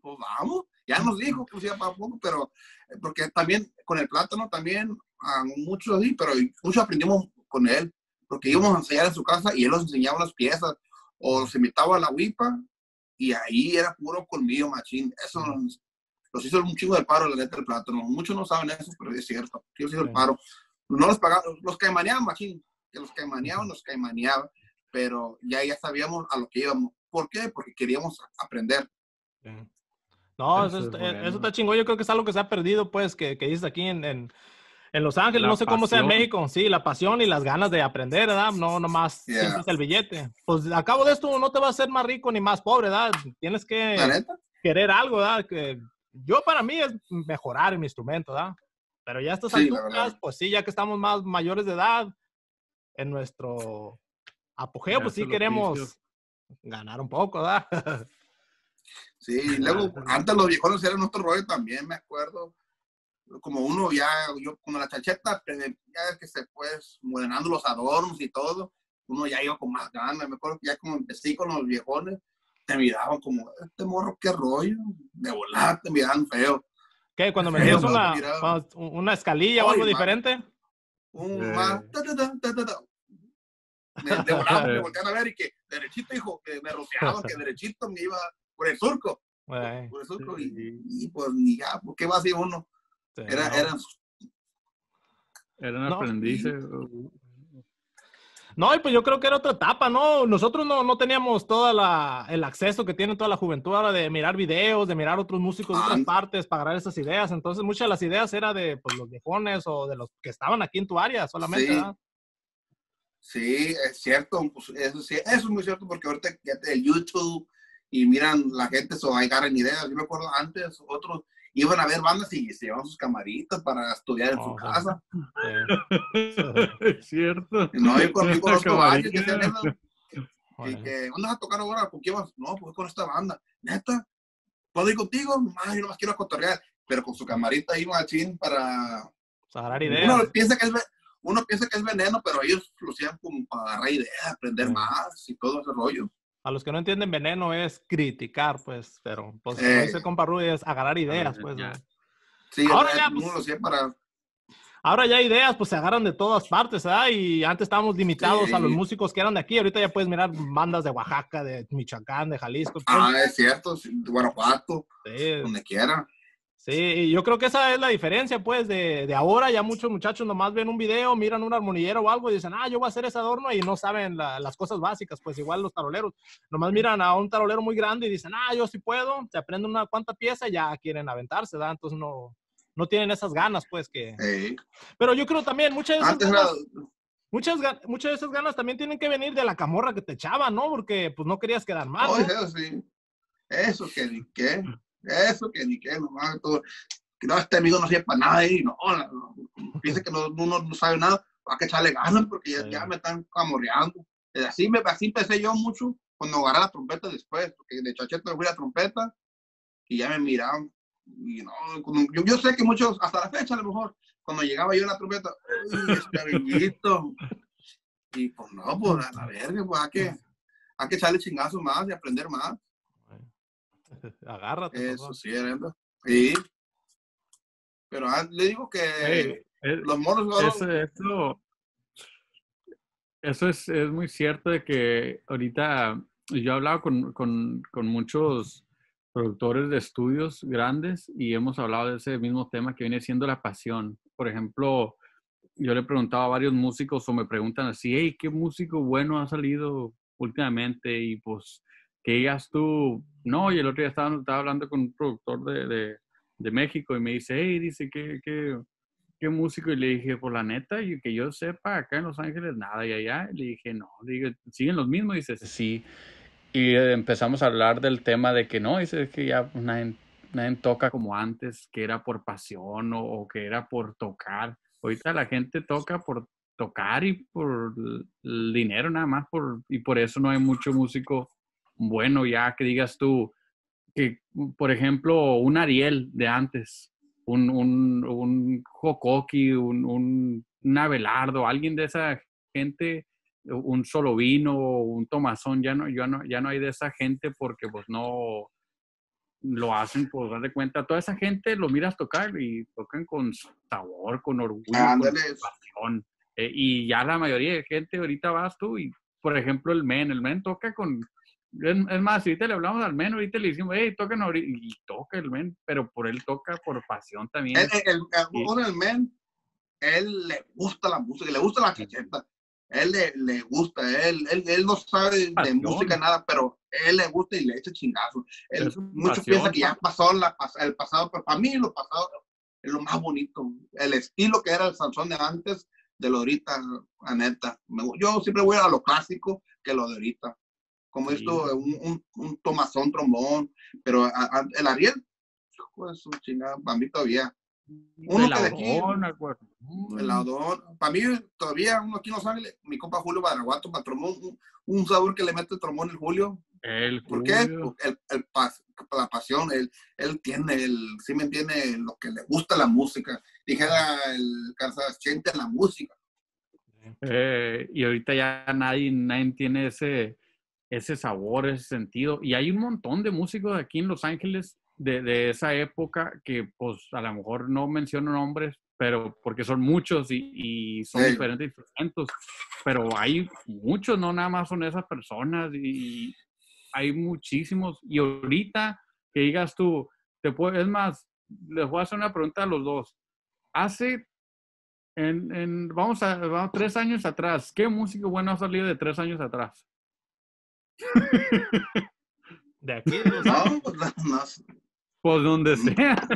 [SPEAKER 3] pues vamos, ya nos dijo que sea para poco, pero eh, porque también con el plátano también a muchos sí, pero muchos aprendimos con él, porque íbamos a ensayar en su casa y él nos enseñaba las piezas, o los invitaba a la huipa y ahí era puro colmillo machín, eso nos, los hizo un chingo de paro la neta del plátano, muchos no saben eso, pero es cierto, que los hizo el paro, no los pagaban, los caimaneaban machín, que los caimaneaban, los caimaneaban, pero ya, ya sabíamos a lo que íbamos, ¿por qué? Porque queríamos aprender.
[SPEAKER 1] No,
[SPEAKER 2] Eso
[SPEAKER 1] eso,
[SPEAKER 2] es
[SPEAKER 1] está,
[SPEAKER 2] bueno.
[SPEAKER 1] eso está chingón. Yo creo que es algo que se ha perdido, pues, que, que dices aquí en, en, en Los Ángeles.
[SPEAKER 2] La
[SPEAKER 1] no sé cómo sea en
[SPEAKER 2] pasión.
[SPEAKER 1] México. Sí, la pasión y las ganas de aprender, ¿verdad? No, nomás
[SPEAKER 3] Yeah.
[SPEAKER 1] siempre es el billete. Pues a cabo de esto no te vas a hacer más rico ni más pobre, ¿verdad? Tienes que querer algo, ¿verdad? Que yo para mí es mejorar mi instrumento, ¿verdad? Pero ya estas
[SPEAKER 3] Sí,
[SPEAKER 1] alturas,
[SPEAKER 3] verdad.
[SPEAKER 1] pues sí, ya que estamos más mayores de edad, en nuestro apogeo,
[SPEAKER 2] Ya
[SPEAKER 1] pues sí queremos
[SPEAKER 2] oficio.
[SPEAKER 1] ganar un poco, ¿verdad?
[SPEAKER 3] Sí, luego, antes los viejones eran otro rollo también, me acuerdo. Como uno ya, yo con la chacheta, pues, ya que se pues modelando los adornos y todo, uno ya iba con más ganas. Me acuerdo que ya como empecé con los viejones, te miraban como, este morro, qué rollo, de volar, te miraban feo.
[SPEAKER 1] ¿Qué? Cuando me dieron una, una escalilla o algo diferente.
[SPEAKER 3] Un eh. más, de, de volada me voltean a ver y que derechito, hijo, que me rociaban, que derechito me iba por el surco. Por el surco y, y, pues ni ya, ¿por qué va así uno? Era, eran
[SPEAKER 2] eran aprendices.
[SPEAKER 1] No, y pues yo creo que era otra etapa, ¿no? Nosotros no, no teníamos todo el acceso que tiene toda la juventud ahora de mirar videos, de mirar otros músicos de otras partes para agarrar esas ideas. Entonces, muchas de las ideas eran de pues, los viejones o de los que estaban aquí en tu área solamente,
[SPEAKER 3] sí. Sí, es cierto, pues, eso, sí, eso es muy cierto porque ahorita ya te YouTube y miran la gente, so, agarran ideas. Yo me acuerdo antes, otros iban a ver bandas y se llevaban sus camaritas para estudiar en su casa.
[SPEAKER 2] Es cierto.
[SPEAKER 3] No, yo, con, conozco varios que se y que, ¿dónde vas a tocar ahora? ¿Con quién vas? No, pues con esta banda. Neta, ¿puedo ir contigo? Ay, yo nomás quiero cotorrear. Pero con su camarita iban a chin para...
[SPEAKER 1] agarrar ideas.
[SPEAKER 3] Uno piensa que es, uno piensa que es veneno, pero ellos lo hacían como para agarrar ideas, aprender más y todo ese rollo
[SPEAKER 1] a los que no entienden veneno es criticar, pues, pero pues como dice compa Rudy es agarrar ideas, pues.
[SPEAKER 3] Sí, ahora ya, pues, para...
[SPEAKER 1] ahora ya ideas, pues se agarran de todas partes, ¿verdad? Y antes estábamos limitados a los músicos que eran de aquí, ahorita ya puedes mirar bandas de Oaxaca, de Michoacán, de Jalisco.
[SPEAKER 3] Ah, es cierto, de Guanajuato, donde quiera.
[SPEAKER 1] Sí, yo creo que esa es la diferencia, pues, de, de, ahora. Ya muchos muchachos nomás ven un video, miran un armonillero o algo y dicen, ah, yo voy a hacer ese adorno y no saben las cosas básicas, pues igual los taroleros. Nomás miran a un tarolero muy grande y dicen, ah, yo sí puedo, se aprenden una cuanta pieza y ya quieren aventarse, ¿verdad? Entonces no, no tienen esas ganas, pues, que... Pero yo creo también muchas de esas ganas, muchas, muchas de esas ganas también tienen que venir de la camorra que te echaba, ¿no? Porque, pues, no querías quedar mal.
[SPEAKER 3] ¿no? eso sí. Eso que, ¿qué? Eso, que ni qué, nomás, todo. Que no, este amigo no sirve para nada y no, no, piensa que no, uno no sabe nada, hay que echarle ganas porque ya, ya me están camorreando. Así, me, así empecé yo mucho cuando agarré la trompeta después, porque de chachete me fui a la trompeta y ya me miraban. Y no, yo, yo, sé que muchos, hasta la fecha a lo mejor, cuando llegaba yo a la trompeta, este. Y pues no, pues a la verga, pues hay que, hay que echarle chingazos más y aprender más.
[SPEAKER 1] Agárrate.
[SPEAKER 3] Eso sí, Sí. Pero ah, le digo que los monos...
[SPEAKER 2] Eso, eso, es, es, muy cierto de que ahorita yo he hablado con, con, con muchos productores de estudios grandes y hemos hablado de ese mismo tema que viene siendo la pasión. Por ejemplo, yo le preguntaba a varios músicos o me preguntan así, hey, ¿qué músico bueno ha salido últimamente? Y pues que digas tú, no, y el otro día estaba, estaba hablando con un productor de, de, de, México y me dice, hey, dice, ¿qué, qué, qué músico? Y le dije, por la neta, y que yo sepa, acá en Los Ángeles nada, y allá, le dije, no, digo, ¿siguen los mismos? dice, sí. Y empezamos a hablar del tema de que no, dice, que ya pues, nadie, nadie toca como antes, que era por pasión o, o que era por tocar. Ahorita la gente toca por tocar y por el dinero nada más, por, y por eso no hay mucho músico bueno ya que digas tú, que por ejemplo un Ariel de antes, un, un, un Jocoqui, un, un, un Abelardo, alguien de esa gente, un Solovino, un Tomazón, ya no, ya no, ya no hay de esa gente porque pues no lo hacen por dar de cuenta. Toda esa gente lo miras tocar y tocan con sabor, con orgullo, con pasión. Eh, y ya la mayoría de gente ahorita vas tú y, por ejemplo, el men, el men toca con, es, más, ahorita le hablamos al men, ahorita le decimos, hey, toquen ahorita, y toca el men, pero por él toca por pasión también.
[SPEAKER 3] El, el, el, el men, él le gusta la música, le gusta la chicheta, él le, le gusta, él, él, él, no sabe de música nada, pero él le gusta y le echa chingazos. Muchos piensan que ya pasó la, el pasado, pero para mí lo pasado es lo más bonito. El estilo que era el Sansón de antes, de lo de ahorita, la neta. Yo siempre voy a lo clásico que lo de ahorita como esto, un, un, un, tomazón, trombón, pero el Ariel, pues un chingado, para mí todavía, Uno que de aquí. El Audón. Para mí, todavía uno aquí en Los Ángeles, mi compa Julio Badaraguato, para un, un, sabor que le mete el trombón el Julio.
[SPEAKER 2] El
[SPEAKER 3] ¿Por qué? El, el, la pasión, él, él tiene, el, sí me entiende lo que le gusta la música. Dijera el siente la música.
[SPEAKER 2] Eh, y ahorita ya nadie, nadie tiene ese, ese sabor, ese sentido. Y hay un montón de músicos aquí en Los Ángeles de, de esa época que pues a lo mejor no menciono nombres, pero porque son muchos y, y son diferentes instrumentos, pero hay muchos, no nada más son esas personas y hay muchísimos. Y ahorita que digas tú, te puedo, es más, les voy a hacer una pregunta a los dos. Hace, en, en vamos a, vamos, tres años atrás, ¿qué músico bueno ha salido de tres años atrás?
[SPEAKER 1] De aquí,
[SPEAKER 3] no, pues, no,
[SPEAKER 2] pues donde sea.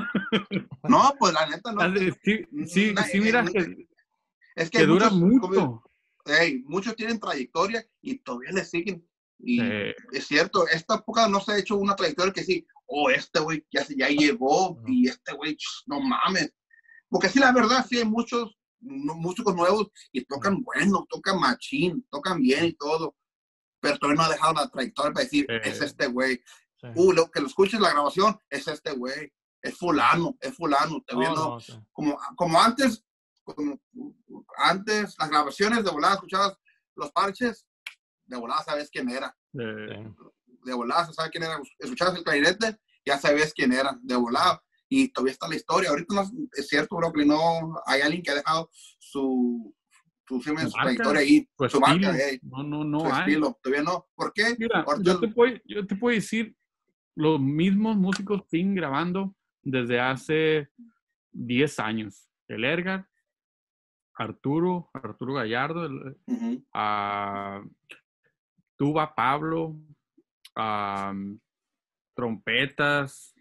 [SPEAKER 3] No, pues la neta no.
[SPEAKER 2] Sí, sí, sí mira que,
[SPEAKER 3] es que,
[SPEAKER 2] dura mucho.
[SPEAKER 3] muchos tienen trayectoria y todavía le siguen. Y es cierto, esta época no se ha hecho una trayectoria que sí, oh, este güey ya, ya llegó y este güey, no mames. Porque sí, la verdad, sí hay muchos músicos nuevos y tocan bueno, tocan machín, tocan bien y todo, pero todavía no ha dejado la trayectoria para decir, es este güey. Uh, lo que lo escuches la grabación, es este güey, es fulano, es fulano, te viendo, como, como antes, como antes, las grabaciones de volada escuchabas los parches, de volada sabes quién era. De volada sabes quién era. Escuchabas el clarinete, ya sabes quién era, de volada. Y todavía está la historia. Ahorita no, es cierto, que no hay alguien que ha dejado su, su, su, trayectoria ahí, su, marca
[SPEAKER 2] No, no, no.
[SPEAKER 3] Su estilo. Todavía no. ¿Por qué?
[SPEAKER 2] Mira, yo, te puedo, yo te puedo decir, los mismos músicos siguen grabando desde hace 10 años. El Ergar, Arturo, Arturo Gallardo, a tuba Pablo, trompetas.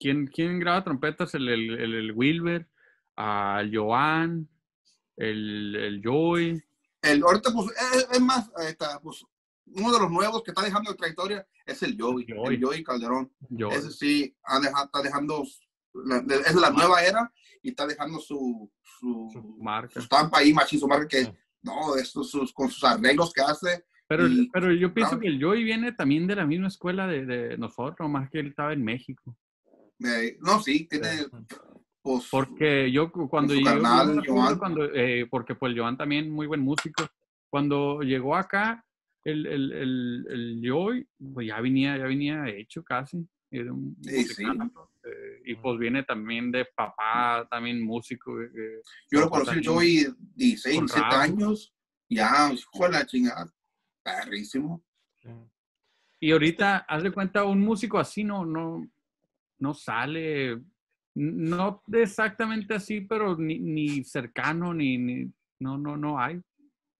[SPEAKER 2] ¿Quién, ¿Quién, graba trompetas? El, el, el, Wilber, Joan, el, el Joy.
[SPEAKER 3] El, ahorita, pues, es, más, está, pues, uno de los nuevos que está dejando de trayectoria es el Joey, el Joey, Calderón. Ese sí está dejando, es la nueva era y está dejando su, su,
[SPEAKER 2] marca.
[SPEAKER 3] Su estampa ahí, machín, su marca que no, esto sus, con sus arreglos que hace.
[SPEAKER 2] Pero, pero yo pienso que el Joey viene también de la misma escuela de, de nosotros, más que él estaba en México.
[SPEAKER 3] Eh, no, sí, tiene...
[SPEAKER 2] Pues, porque yo cuando yo, cuando, eh, porque pues Joan también muy buen músico, cuando llegó acá, el, el, el, el Joey, pues ya venía, ya venía hecho casi. Era un
[SPEAKER 3] sí, sí.
[SPEAKER 2] Eh, y pues viene también de papá, también músico. Eh,
[SPEAKER 3] Yo lo conocí yo hoy 16, 17 años, ya, hijo la chingada, perrísimo.
[SPEAKER 2] Y ahorita, haz de cuenta, un músico así no, no, no sale, no exactamente así, pero ni, ni cercano, ni, ni, no, no, no hay.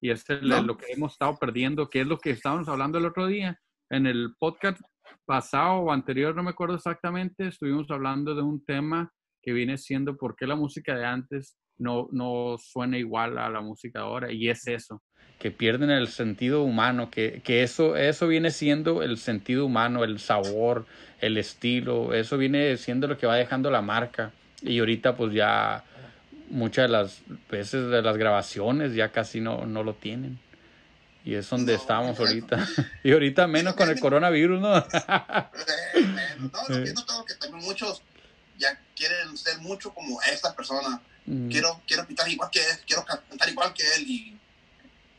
[SPEAKER 2] Y es lo que hemos estado perdiendo, que es lo que estábamos hablando el otro día en el podcast pasado o anterior, no me acuerdo exactamente, estuvimos hablando de un tema que viene siendo por qué la música de antes no, no suena igual a la música ahora. Y es eso, que pierden el sentido humano, que, que eso, eso viene siendo el sentido humano, el sabor, el estilo, eso viene siendo lo que va dejando la marca. Y ahorita pues ya muchas de las veces de las grabaciones ya casi no, no lo tienen. Y es donde estamos ahorita. y ahorita menos con el coronavirus, ¿no?
[SPEAKER 3] no, lo todo que también muchos ya quieren ser mucho como esta persona. Quiero, quiero pintar igual que él, quiero cantar igual que él y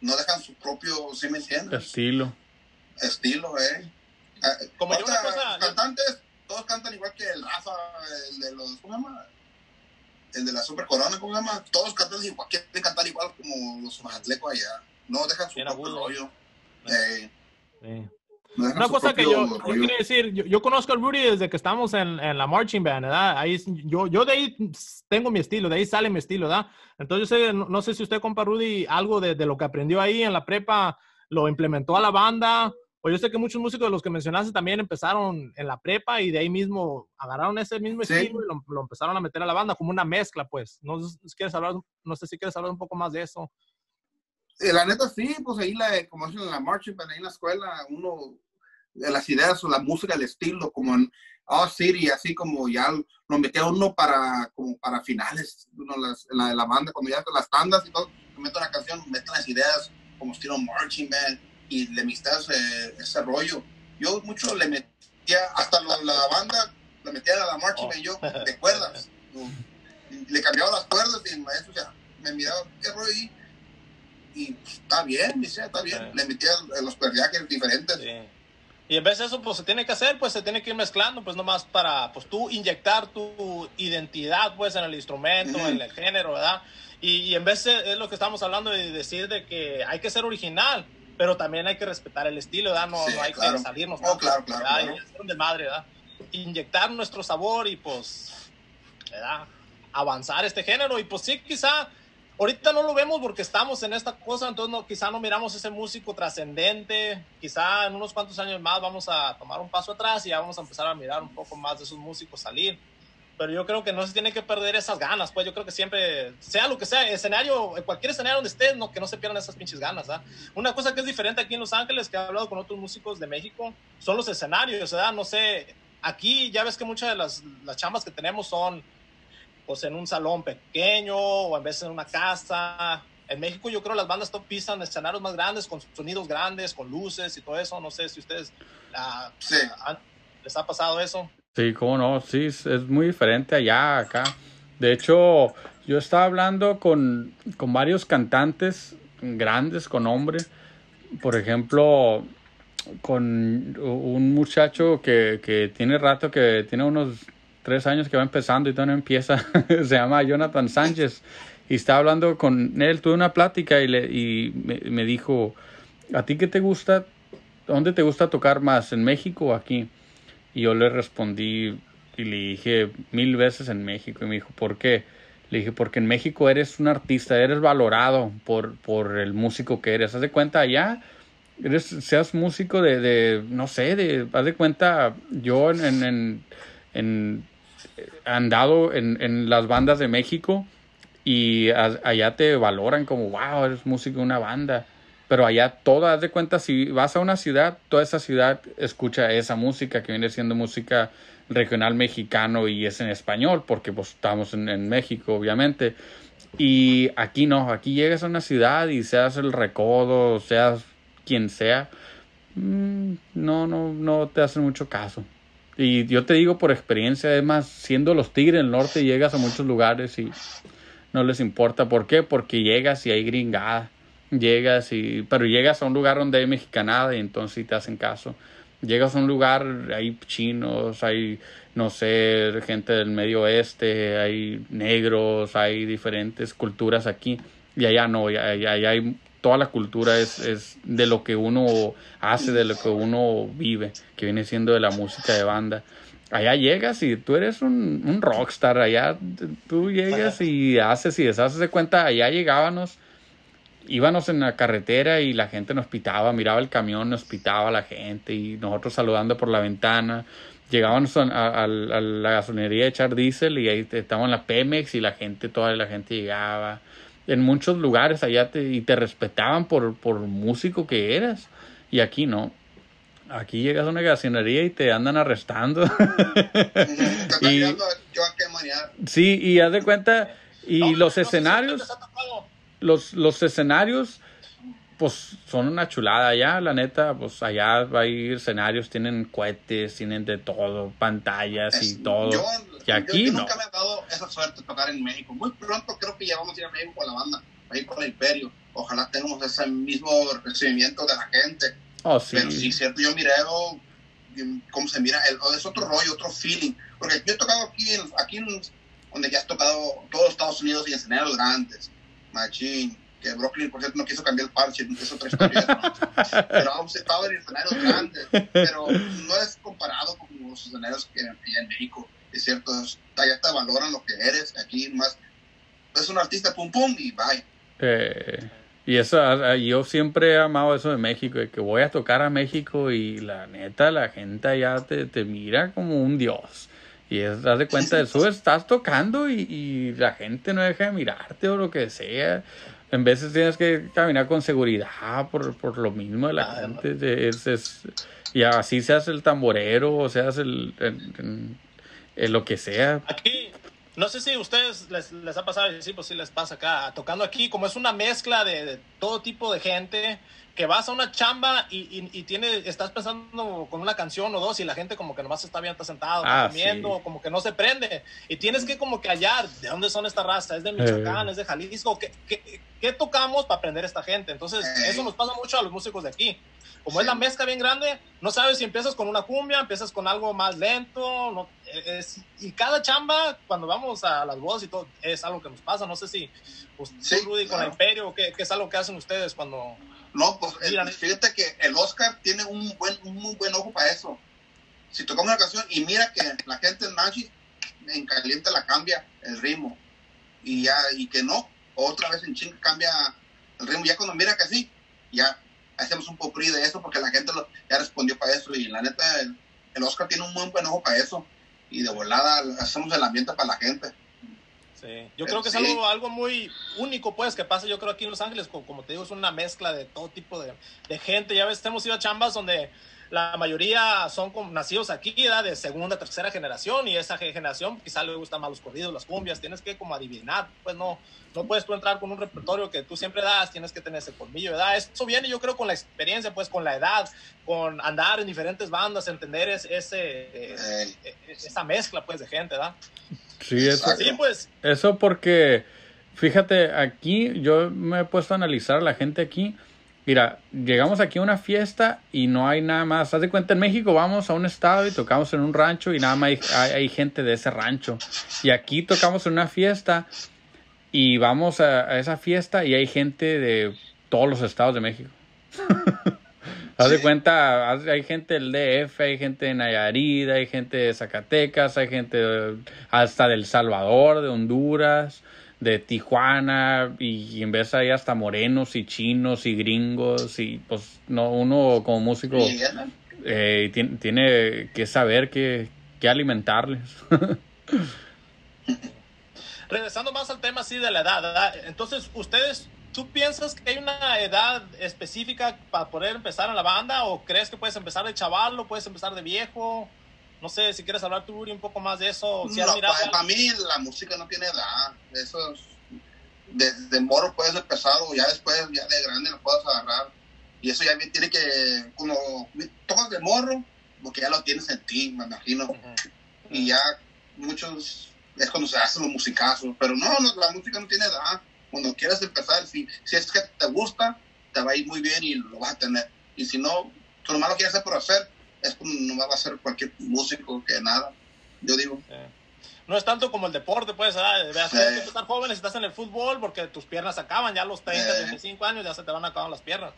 [SPEAKER 3] no dejan su propio, ¿sí me entiendes?
[SPEAKER 2] Estilo.
[SPEAKER 3] Estilo, eh. Ah, como yo cosa, cantantes, todos cantan igual que el Rafa, el de los, ¿cómo se llama? El de la Super Corona, ¿cómo se llama? Todos cantan igual, quieren cantar igual como los mazatlecos allá no dejan su propio rollo. Eh,
[SPEAKER 1] Una cosa que yo, yo quería decir, yo, conozco al Rudy desde que estamos en, en, la marching band, ¿verdad? Ahí, yo, yo de ahí tengo mi estilo, de ahí sale mi estilo, ¿verdad? Entonces, yo sé, no, sé si usted, compa Rudy, algo de, de, lo que aprendió ahí en la prepa lo implementó a la banda, o yo sé que muchos músicos de los que mencionaste también empezaron en la prepa y de ahí mismo agarraron ese mismo estilo y lo, lo, empezaron a meter a la banda como una mezcla, pues. No, quieres hablar, no sé si quieres hablar un poco más de eso.
[SPEAKER 3] Eh, la neta sí, pues ahí la, como en la marching band, ahí en la escuela, uno, las ideas, la música, el estilo, como Oh, City, así como ya lo metía uno para, como para finales, uno las, la la banda, cuando ya las tandas y todo, meto una canción, meto las ideas como estilo marching band y le metías ese rollo. Yo mucho le metía, hasta la banda, le metía a la marching band yo, de cuerdas. le cambiaba las cuerdas y el maestro, o sea, me miraba, ¿qué rollo ahí? Y pues, está bien, dice, está bien. Le metía los perdiajes diferentes.
[SPEAKER 1] Y en vez de eso, pues se tiene que hacer, pues se tiene que ir mezclando, pues nomás para, pues tú inyectar tu identidad, pues en el instrumento, en el género, ¿verdad? Y, en vez de, es lo que estamos hablando de decir de que hay que ser original, pero también hay que respetar el estilo, ¿verdad? No, hay que salirnos.
[SPEAKER 3] Oh, claro, claro, claro.
[SPEAKER 1] de madre, ¿verdad? Inyectar nuestro sabor y pues, ¿verdad? Avanzar este género y pues sí, quizá Ahorita no lo vemos porque estamos en esta cosa, entonces no, quizá no miramos ese músico trascendente. Quizá en unos cuantos años más vamos a tomar un paso atrás y ya vamos a empezar a mirar un poco más de esos músicos salir. Pero yo creo que no se tiene que perder esas ganas, pues yo creo que siempre, sea lo que sea, escenario, en cualquier escenario donde estés, no, que no se pierdan esas pinches ganas. ¿ah? Una cosa que es diferente aquí en Los Ángeles, que he hablado con otros músicos de México, son los escenarios, ¿verdad? No sé, aquí ya ves que muchas de las, las chambas que tenemos son pues en un salón pequeño o en vez en una casa. En México yo creo las bandas top pisan escenarios más grandes, con sonidos grandes, con luces y todo eso. No sé si ustedes les ha pasado eso.
[SPEAKER 2] Sí, cómo no, sí, es muy diferente allá, acá. De hecho, yo estaba hablando con, con varios cantantes grandes, con hombres. Por ejemplo, con un muchacho que, que tiene rato, que tiene unos tres años que va empezando y todavía no empieza. se llama Jonathan Sánchez. Y estaba hablando con él, tuve una plática y, le, y me, dijo, ¿a ti qué te gusta? ¿Dónde te gusta tocar más? ¿En México o aquí? Y yo le respondí y le dije mil veces en México. Y me dijo, ¿por qué? Le dije, porque en México eres un artista, eres valorado por, por el músico que eres. Haz de cuenta allá, eres, seas músico de, de no sé, de, haz de cuenta, yo en andado en, en las bandas de México y allá te valoran como, wow, eres músico de una banda. Pero allá todas, haz de cuenta, si vas a una ciudad, toda esa ciudad escucha esa música que viene siendo música regional mexicano y es en español, porque pues estamos en, en México, obviamente. Y aquí no, aquí llegas a una ciudad y seas el recodo, seas quien sea, mm, no, no, no te hacen mucho caso. Y yo te digo por experiencia, además, siendo los Tigres del Norte, llegas a muchos lugares y no les importa. ¿Por qué? Porque llegas y hay gringada. Llegas y... Pero llegas a un lugar donde hay mexicanada y entonces te hacen caso. Llegas a un lugar, hay chinos, hay, no sé, gente del medio oeste, hay negros, hay diferentes culturas aquí. Y allá no, allá, allá hay toda la cultura es, es, de lo que uno hace, de lo que uno vive, que viene siendo de la música de banda. Allá llegas y tú eres un, un rockstar, allá tú llegas y haces y deshaces de cuenta, allá llegábamos, íbamos en la carretera y la gente nos pitaba, miraba el camión, nos pitaba la gente y nosotros saludando por la ventana. Llegábamos a, la gasolinería de echar diésel y ahí estábamos en la Pemex y la gente, toda la gente llegaba en muchos lugares allá te, y te respetaban por, por músico que eras. Y aquí no. Aquí llegas a una gasolinería y te andan arrestando. y, sí, y haz de cuenta, y los escenarios, los, los escenarios pues son una chulada allá, la neta, pues allá va a ir escenarios, tienen cohetes, tienen de todo, pantallas y todo. Yo, y aquí yo,
[SPEAKER 3] nunca me he dado esa suerte de tocar en México. Muy pronto creo que ya vamos a ir a México con la banda, a ir con el Imperio. Ojalá tengamos ese mismo recibimiento de la gente.
[SPEAKER 2] Oh, sí.
[SPEAKER 3] Pero sí, cierto, yo miré cómo se mira, el, es otro rollo, otro feeling. Porque yo he tocado aquí, en, aquí donde ya has tocado todos Estados Unidos y escenarios grandes, Machín que Brooklyn, por cierto, no quiso cambiar el parche, es otra historia. pero vamos, estaba en escenarios grandes, pero no es comparado con los escenarios que hay en México. Es cierto, allá te valoran lo que eres, aquí más es un artista pum pum y bye.
[SPEAKER 2] Eh, y eso, yo siempre he amado eso de México, de que voy a tocar a México y la neta, la gente allá te, te mira como un dios. Y es, das de cuenta de eso, estás tocando y, y, la gente no deja de mirarte o lo que sea. En veces tienes que caminar con seguridad por, por lo mismo de la gente. Es, es, Y así se hace el tamborero, o se hace el, lo que sea.
[SPEAKER 1] Aquí, no sé si a ustedes les, les ha pasado, sí, pues sí les pasa acá, tocando aquí, como es una mezcla de, todo tipo de gente, que vas a una chamba y, y, tiene, estás pensando con una canción o dos y la gente como que nomás está bien, está sentado, ah, comiendo, como que no se prende. Y tienes que como que hallar de dónde son esta raza, es de Michoacán, eh. es de Jalisco, ¿qué, qué, qué tocamos para aprender esta gente? Entonces, eso nos pasa mucho a los músicos de aquí. Como es la mezcla bien grande, no sabes si empiezas con una cumbia, empiezas con algo más lento, no, es, y cada chamba, cuando vamos a las bodas y todo, es algo que nos pasa, no sé si pues, Rudy con el Imperio, ¿qué, ¿qué, es algo que hacen ustedes cuando...
[SPEAKER 3] No, pues fíjate que el Oscar tiene un buen, un muy buen ojo para eso. Si tocamos una canción y mira que la gente en Nachi en caliente la cambia el ritmo. Y ya y que no otra vez en ching cambia el ritmo ya cuando mira que sí ya hacemos un poco de eso porque la gente ya respondió para eso y la neta el, Oscar tiene un muy buen ojo para eso y de volada hacemos el ambiente para la gente.
[SPEAKER 1] Sí, yo creo que es algo, algo muy único, pues, que pasa, yo creo, aquí en Los Ángeles, como, te digo, es una mezcla de todo tipo de, de gente. Ya ves, hemos ido a chambas donde la mayoría son nacidos aquí, ¿verdad? de segunda, tercera generación, y esa generación quizá le gustan más los corridos, las cumbias, tienes que como adivinar, pues no, no puedes tú entrar con un repertorio que tú siempre das, tienes que tener ese colmillo, ¿verdad? Eso viene yo creo con la experiencia, pues con la edad, con andar en diferentes bandas, entender ese, ese e, esa mezcla, pues, de gente, ¿verdad?
[SPEAKER 2] Sí, eso, pues. Eso porque, fíjate, aquí yo me he puesto a analizar a la gente aquí, Mira, llegamos aquí a una fiesta y no hay nada más. Haz de cuenta, en México vamos a un estado y tocamos en un rancho y nada más hay, gente de ese rancho. Y aquí tocamos en una fiesta y vamos a, esa fiesta y hay gente de todos los estados de México. Haz de cuenta, hay gente del DF, hay gente de Nayarit, hay gente de Zacatecas, hay gente hasta del Salvador, de Honduras de Tijuana y en vez hay hasta morenos y chinos y gringos y pues no uno como músico eh, tiene, tiene, que saber qué, alimentarles.
[SPEAKER 1] Regresando más al tema así de la edad, entonces ustedes, ¿tú piensas que hay una edad específica para poder empezar en la banda o crees que puedes empezar de chaval o puedes empezar de viejo? No sé si quieres hablar tú, Uri, un poco más de eso.
[SPEAKER 3] para, mí la música no tiene edad. Eso es, desde moro puedes empezar o ya después, ya de grande lo puedes agarrar. Y eso ya tiene que, como tocas de morro, porque ya lo tienes en ti, me imagino. Y ya muchos, es cuando se hacen los musicazos. Pero no, la música no tiene edad. Cuando quieras empezar, si, si es que te gusta, te va a ir muy bien y lo vas a tener. Y si no, tú nomás lo quieres hacer por hacer, es como no va a ser cualquier músico que nada, yo digo.
[SPEAKER 1] No es tanto como el deporte, pues, ¿verdad? Veas que estar joven, estás en el fútbol porque tus piernas acaban, ya a los 30, 35 años ya se te van acabando las piernas.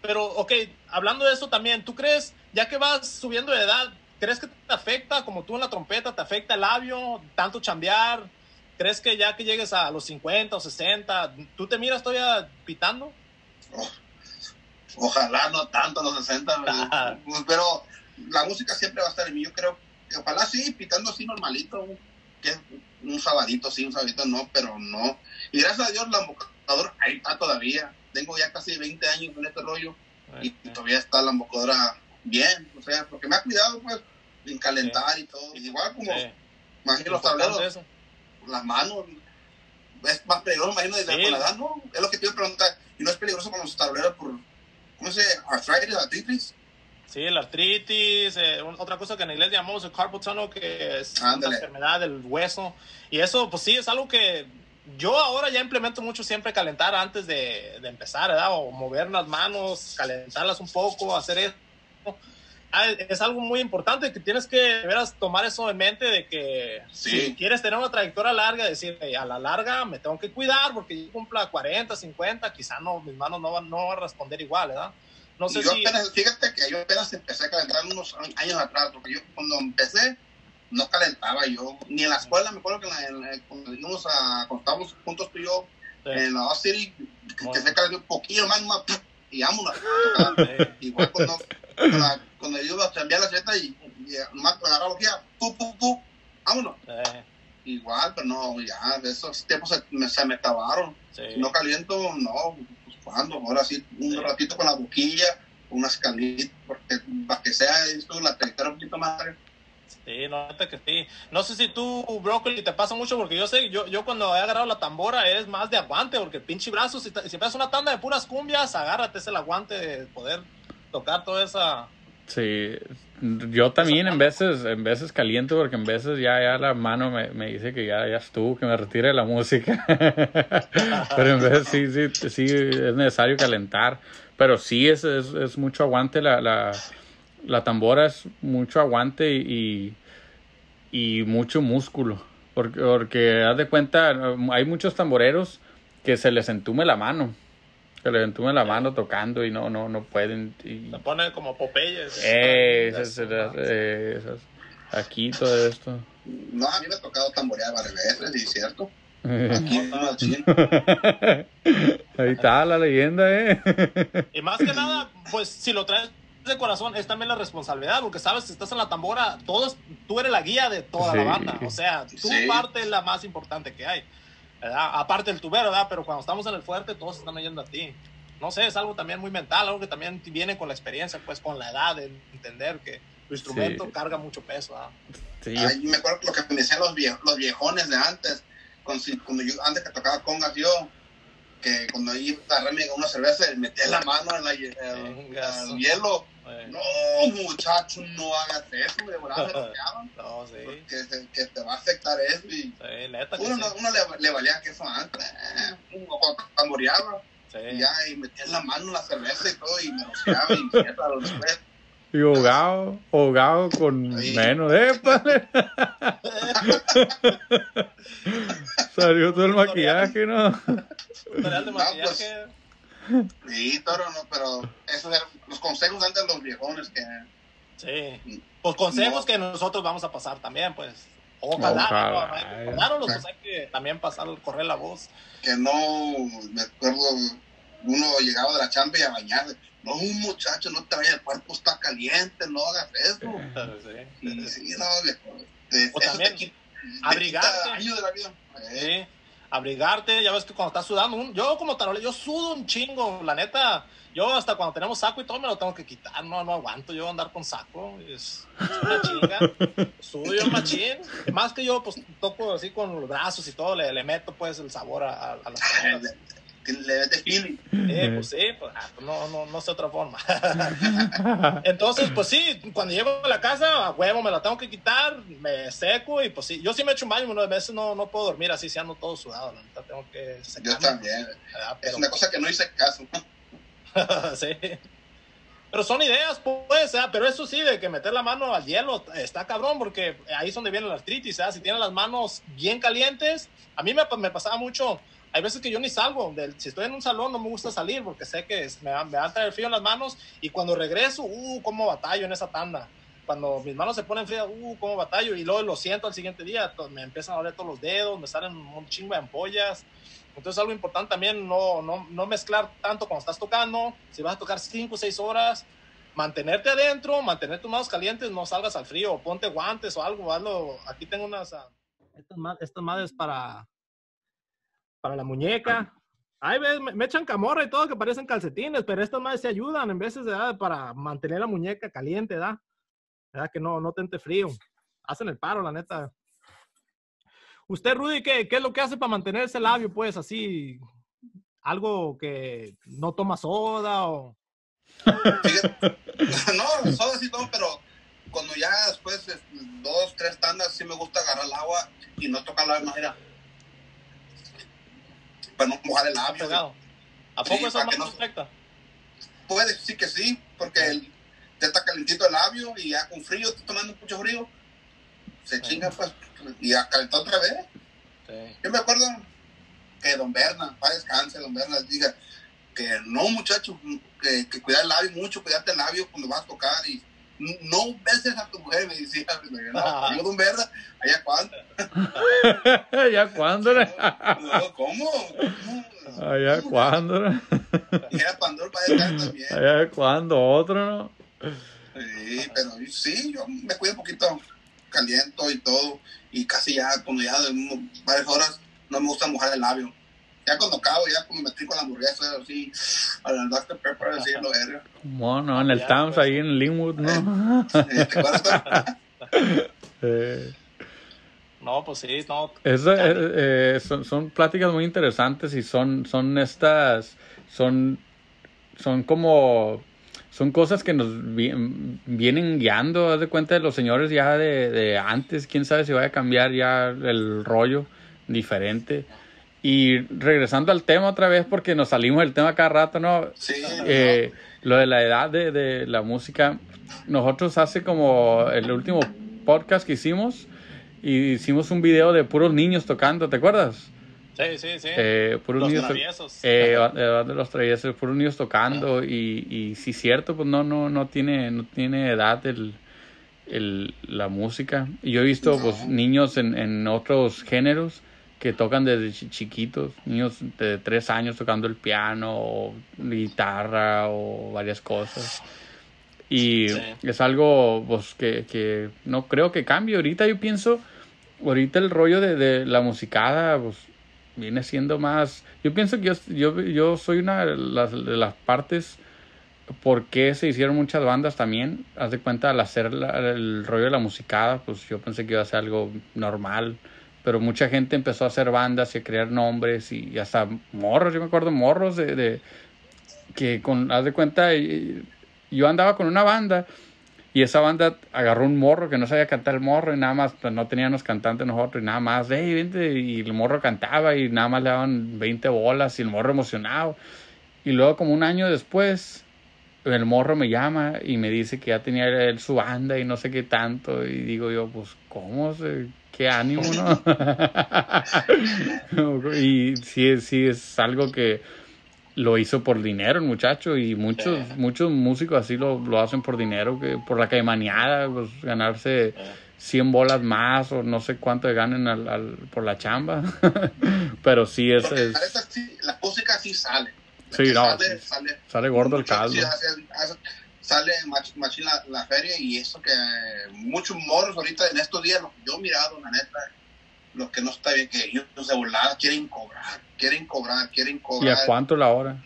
[SPEAKER 1] Pero, ok, hablando de eso también, ¿tú crees, ya que vas subiendo de edad, ¿crees que te afecta, como tú en la trompeta, te afecta el labio, tanto chambear? ¿Crees que ya que llegues a los 50 o 60, tú te miras todavía pitando?
[SPEAKER 3] Oh, ojalá no tanto los 60, pero la música siempre va a estar en mí. Yo creo ojalá sí, pitando así normalito, que un sabadito sí, un sabadito no, pero no. Y gracias a Dios la embocadora ahí está todavía. Tengo ya casi 20 años en este rollo y todavía está la embocadora bien, o sea, porque me ha cuidado pues en calentar y todo. Y igual como, imagino los tableros, las manos, es más peligroso, imagino, desde la edad, ¿no? Es lo que te iba a preguntar. Y no es peligroso con los tableros por, ¿cómo se dice? Arthritis, artritis.
[SPEAKER 1] Sí, la artritis, eh, otra cosa que en inglés llamamos el carpal tunnel, que es una enfermedad del hueso. Y eso, pues sí, es algo que yo ahora ya implemento mucho siempre calentar antes de, de empezar, ¿verdad? O mover las manos, calentarlas un poco, hacer eso. Ah, es algo muy importante que tienes que veras tomar eso en mente de que si quieres tener una trayectoria larga, decir, a la larga me tengo que cuidar porque yo cumpla 40, 50, quizá no, mis manos no van, no van a responder igual, ¿verdad?
[SPEAKER 3] No sé yo apenas, fíjate que yo apenas empecé a calentar unos años atrás, porque yo cuando empecé no calentaba yo, ni en la escuela, me acuerdo que cuando íbamos a, cuando juntos tú y yo en la City, que, se calentó un poquillo más, más y vámonos. Igual cuando, cuando, yo iba a cambiar la seta y, y nomás agarraba lo que pu, pu, pu, vámonos. Igual, pero no, ya, esos tiempos se, me, se me acabaron. Si no caliento, no, cuando, ahora sí, un ratito con la boquilla, unas calitas, porque para que sea esto la trayectoria un poquito más
[SPEAKER 1] Sí, no, que sí. No sé si tú, Brócoli, te pasa mucho porque yo sé, yo, yo cuando he agarrado la tambora es más de aguante, porque el pinche brazo, si, te, si una tanda de puras cumbias, agárrate, es el aguante de poder tocar toda esa...
[SPEAKER 2] Sí, yo también en veces, en veces caliento porque en veces ya, ya la mano me, me dice que ya, ya estuvo, que me retire la música. Pero en veces sí, sí, sí es necesario calentar. Pero sí es, es, es mucho aguante la, la la tambora es mucho aguante y, y mucho músculo. Porque, porque haz de cuenta, hay muchos tamboreros que se les entume la mano. Se les entume la mano tocando y no, no, no pueden. Y...
[SPEAKER 1] Se pone como Popeyes.
[SPEAKER 2] Eh, esas, aquí todo esto.
[SPEAKER 3] No, a mí me ha tocado tamborear varias veces, ¿sí cierto? Aquí
[SPEAKER 2] Ahí está la leyenda, ¿eh?
[SPEAKER 1] Y más que nada, pues si lo traes de corazón es también la responsabilidad, porque sabes, si estás en la tambora, todos, tú eres la guía de toda la banda, o sea, tu parte es la más importante que hay, aparte del tubero, ¿verdad? pero cuando estamos en el fuerte, todos están oyendo a ti. No sé, es algo también muy mental, algo que también viene con la experiencia, pues con la edad, de entender que tu instrumento carga mucho peso.
[SPEAKER 3] me acuerdo lo que me decían los, los viejones de antes, cuando, yo, antes que tocaba congas yo, que cuando iba a agarrarme una cerveza, metía la mano en el hielo no, muchacho, no hagas eso, de verdad se No, sí. Porque que te va a afectar eso. Y sí, neta uno, no, uno le, le, valía que eso antes. Eh, uno cuando tamboreaba. Sí. Y ya, y metía la mano en la cerveza y todo, y me rociaba y mierda después.
[SPEAKER 2] Y ahogado, ahogado con sí. menos, ¿eh? Salió todo el maquillaje, ¿no?
[SPEAKER 1] Tutorial de maquillaje.
[SPEAKER 3] No, pues, Sí, toro, no, pero esos eran los consejos antes de los viejones que.
[SPEAKER 1] Sí. Los consejos que nosotros vamos a pasar también, pues. Ojalá, claro, pues hay que también pasar, correr la voz.
[SPEAKER 3] Que no, me acuerdo, uno llegaba de la chamba y a bañarse. No, muchacho, no te vayas, el cuerpo está caliente, no hagas eso. Sí, sí, no,
[SPEAKER 1] o también, abrigarte.
[SPEAKER 3] Año de la vida.
[SPEAKER 1] Sí abrigarte, ya ves que cuando estás sudando, yo como tarole, yo sudo un chingo, la neta, yo hasta cuando tenemos saco y todo me lo tengo que quitar, no, no aguanto yo andar con saco, es, una chinga, sudo machín, más que yo pues toco así con los brazos y todo, le, le meto pues el sabor a, a, las
[SPEAKER 3] cosas le des feeling.
[SPEAKER 1] Eh, pues sí, pues, ah, pues, no, no, no sé otra forma. Entonces, pues sí, cuando llego a la casa, a huevo, me la tengo que quitar, me seco y pues sí, yo sí me echo un baño, unas veces no, no puedo dormir así, si ando todo sudado, la neta, tengo que
[SPEAKER 3] Yo también. Es una cosa que no hice caso.
[SPEAKER 1] sí. Pero son ideas, pues, pero eso sí, de que meter la mano al hielo está cabrón, porque ahí es donde viene la artritis, ¿eh? Si tienes las manos bien calientes, a mí me, me pasaba mucho, hay veces que yo ni salgo, si estoy en un salón no me gusta salir porque sé que me, me va a traer frío en las manos y cuando regreso, uh, cómo batallo en esa tanda. Cuando mis manos se ponen frías, uh, cómo batallo y luego lo siento al siguiente día, me empiezan a doler todos los dedos, me salen un chingo de ampollas. Entonces algo importante también no, no, no mezclar tanto cuando estás tocando, si vas a tocar 5 o 6 horas, mantenerte adentro, mantener tus manos calientes, no salgas al frío, ponte guantes o algo, hazlo. Aquí tengo unas... Estas, estas madres para para la muñeca. Ay, me, me, echan camorra y todo que parecen calcetines, pero estas más se ayudan en veces de para mantener la muñeca caliente, ¿da? ¿verdad? Que no, no tente frío. Hacen el paro, la neta. Usted, Rudy, ¿qué, ¿qué, es lo que hace para mantener ese labio, pues, así? ¿Algo que no toma soda o...?
[SPEAKER 3] no, soda sí tomo, pero cuando ya después de dos, tres tandas sí me gusta agarrar el agua y no tocar la manera para no mojar el labio.
[SPEAKER 1] ¿A poco eso más no, afecta?
[SPEAKER 3] Puede, sí que sí, porque el, ya está calentito el labio y ya con frío, está tomando mucho frío, se chinga pues, y a calentar otra vez. Yo me acuerdo que don Berna, para descanse, don Berna, diga que no muchacho, que, que cuidar el labio mucho, cuidarte el labio cuando vas a tocar y no beses a tu mujer, me decía, no, yo don Verda, ¿allá cuándo?
[SPEAKER 2] ¿Allá cuándo?
[SPEAKER 3] No, ¿cómo?
[SPEAKER 2] ¿Allá cuándo?
[SPEAKER 3] Era Pandor para estar también.
[SPEAKER 2] ¿Allá cuándo? ¿Otro no?
[SPEAKER 3] Sí, pero sí, yo me cuido un poquito caliento y todo, y casi ya, cuando ya de varias horas, no me gusta mojar el labio. Ya cuando acabo, ya como metí con la hamburguesa, así, al Dr. Pepper, así, lo verga.
[SPEAKER 2] Bueno, en el Towns, ahí en Linwood, ¿no?
[SPEAKER 3] Eh, ¿Te acuerdas?
[SPEAKER 2] Eh,
[SPEAKER 1] No, pues sí, no.
[SPEAKER 2] Eso, eh, eh, son, son pláticas muy interesantes y son, son estas, son, son como, son cosas que nos vi- vienen guiando, haz de cuenta de los señores ya de, de antes, quién sabe si vaya a cambiar ya el rollo diferente. Y regresando al tema otra vez, porque nos salimos del tema cada rato, ¿no?
[SPEAKER 3] Sí,
[SPEAKER 2] Eh, lo de la edad de, de la música, nosotros hace como el último podcast que hicimos, y hicimos un video de puros niños tocando, ¿te acuerdas?
[SPEAKER 1] Sí, sí, sí.
[SPEAKER 2] Eh, puros
[SPEAKER 1] Los
[SPEAKER 2] niños
[SPEAKER 1] traviesos.
[SPEAKER 2] eh, de los traviesos, puros niños tocando y, y sí cierto, pues no, no, no tiene, no tiene edad el, el, la música. Y yo he visto pues niños en, en otros géneros que tocan desde chi- chiquitos, niños de tres años tocando el piano o guitarra o varias cosas. Y
[SPEAKER 1] Sí.
[SPEAKER 2] es algo pues que, que no creo que cambie. Ahorita yo pienso, ahorita el rollo de, de la musicada pues viene siendo más... Yo pienso que yo, yo, yo soy una de las, de las partes por qué se hicieron muchas bandas también. Haz de cuenta, al hacer la- el rollo de la musicada, pues yo pensé que iba a ser algo normal. Pero mucha gente empezó a hacer bandas y a crear nombres y, hasta morros. Yo me acuerdo morros de, de que con, haz de cuenta, y- yo andaba con una banda y esa banda agarró un morro que no sabía cantar el morro y nada más, pues no teníamos cantante nosotros y nada más, hey, vente, y el morro cantaba y nada más le daban 20 bolas y el morro emocionado. Y luego como un año después, el morro me llama y me dice que ya tenía él su banda y no sé qué tanto. Y digo yo, pues, ¿cómo? se- ¿Qué ánimo, no? y sí, es- sí es algo que lo hizo por dinero el muchacho y muchos muchos músicos así lo, lo hacen por dinero, que por la caimaneada, pues ganarse 100 bolas más o no sé cuánto ganen al, al- por la chamba. Pero sí es,
[SPEAKER 3] la música sí sale.
[SPEAKER 2] Sí, no,
[SPEAKER 3] Sale,
[SPEAKER 2] sí.
[SPEAKER 3] sale.
[SPEAKER 2] sale gordo el caldo.
[SPEAKER 3] hace- hace- sale mach- machín la, la feria y eso que muchos morros ahorita en estos días, que yo he mirado, la neta, lo que no está bien, que ellos de volada quieren cobrar, quieren cobrar, quieren
[SPEAKER 2] ¿Y
[SPEAKER 3] cobrar.
[SPEAKER 2] a cuánto la hora?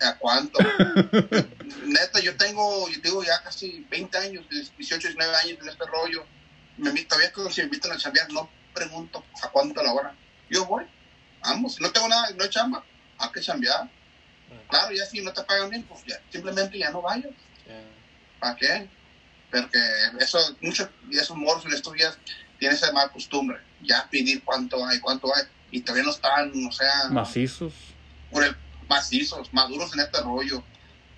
[SPEAKER 3] ¿A cuánto? Neta, yo tengo, yo digo, ya casi 20 años, 18, 19 años en este rollo. Me, todavía cuando se me invitan a chambear, no pregunto a cuánto la hora. Yo voy, vamos, si no tengo nada, no hay chamba, hay que chambear. Claro, ya si no te pagan bien, pues ya, simplemente ya no vayas. ¿Para qué? Porque eso, muchos de esos morros en estos días tienen esa mala costumbre, ya pedir cuánto hay, cuánto hay, y todavía no están, o sea,
[SPEAKER 2] Macizos.
[SPEAKER 3] por el macizos, maduros en este rollo.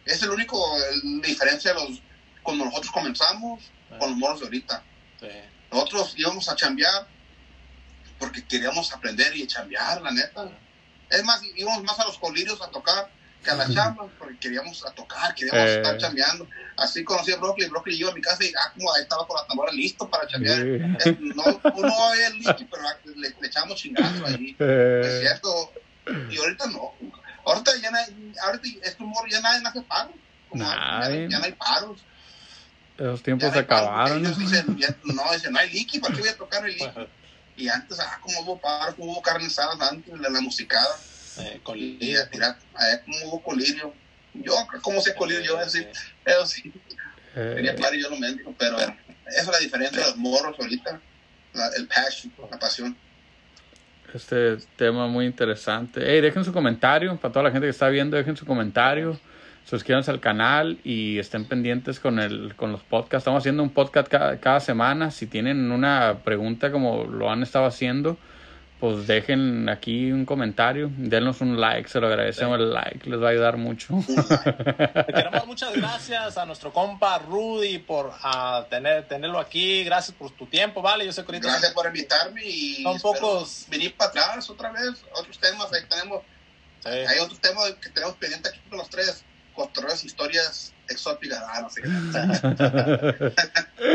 [SPEAKER 3] Es el único la diferencia de los cuando nosotros comenzamos con los morros de ahorita.
[SPEAKER 1] Sí.
[SPEAKER 3] Nosotros íbamos a chambear porque queríamos aprender y chambear, la neta. Es más, íbamos más a los colirios a tocar que a las chambas porque queríamos a tocar, queríamos
[SPEAKER 2] Eh.
[SPEAKER 3] estar chambeando. Así conocí a Broccoli, Broccoli iba a mi casa y ah, como ahí estaba con la tambora listo para chambear.
[SPEAKER 2] Sí.
[SPEAKER 3] Es- no, uno es listo, pero le, le echamos chingazo ahí. Es
[SPEAKER 2] Eh,
[SPEAKER 3] cierto. Y ahorita no. Ahorita ya nadie, ahorita este humor ya nadie hace paros.
[SPEAKER 2] Nadie.
[SPEAKER 3] Ya, ya no hay paros. Ya
[SPEAKER 2] tiempos
[SPEAKER 3] no
[SPEAKER 2] se
[SPEAKER 3] hay
[SPEAKER 2] acabaron.
[SPEAKER 3] Ellos dicen, ya- no, dicen, no hay liqui, ¿para qué voy a tocar el liqui? Y antes, ah, como hubo paros, como hubo carne antes de la musicada.
[SPEAKER 1] Eh,
[SPEAKER 3] Y
[SPEAKER 1] colirio.
[SPEAKER 3] a tirar, a ver cómo hubo colirio. Yo, ¿cómo sé colirio? Yo, eso sí, tenía
[SPEAKER 2] Eh,
[SPEAKER 3] claro y yo lo mendigo, pero eh, esa es la diferencia de los morros ahorita. La- el passion, la pasión.
[SPEAKER 2] este tema muy interesante. Hey, dejen su comentario. Para toda la gente que está viendo, dejen su comentario. Suscríbanse al canal y estén pendientes con, el, con los podcasts. Estamos haciendo un podcast cada, cada semana. Si tienen una pregunta como lo han estado haciendo, pues dejen aquí un comentario. Denos un like, se lo agradecemos el like. Les va a ayudar mucho.
[SPEAKER 1] Le queremos muchas gracias a nuestro compa Rudy por ah, tener, tenerlo aquí. Gracias por tu tiempo, ¿vale? Yo sé que ahorita
[SPEAKER 3] Gracias por invitarme y
[SPEAKER 1] Son pocos.
[SPEAKER 3] venir para atrás otra vez. Otros temas, ahí tenemos,
[SPEAKER 1] Sí.
[SPEAKER 3] hay otros temas que tenemos pendiente aquí con los tres. Cotorreos, historias exóticas. Ah, no sé.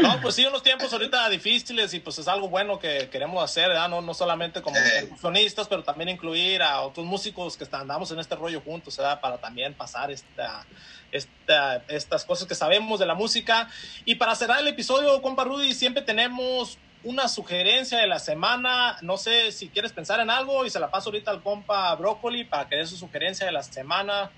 [SPEAKER 1] No, pues sí, unos tiempos ahorita difíciles y pues es algo bueno que queremos hacer, ¿verdad? No, no solamente como
[SPEAKER 3] Eh.
[SPEAKER 1] percusionistas, pero también incluir a otros músicos que andamos en este rollo juntos, ¿verdad? Para también pasar esta, esta, estas cosas que sabemos de la música. Y para cerrar el episodio, compa Rudy, siempre tenemos una sugerencia de la semana. No sé si quieres pensar en algo y se la paso ahorita al compa Brócoli para que dé su sugerencia de la semana.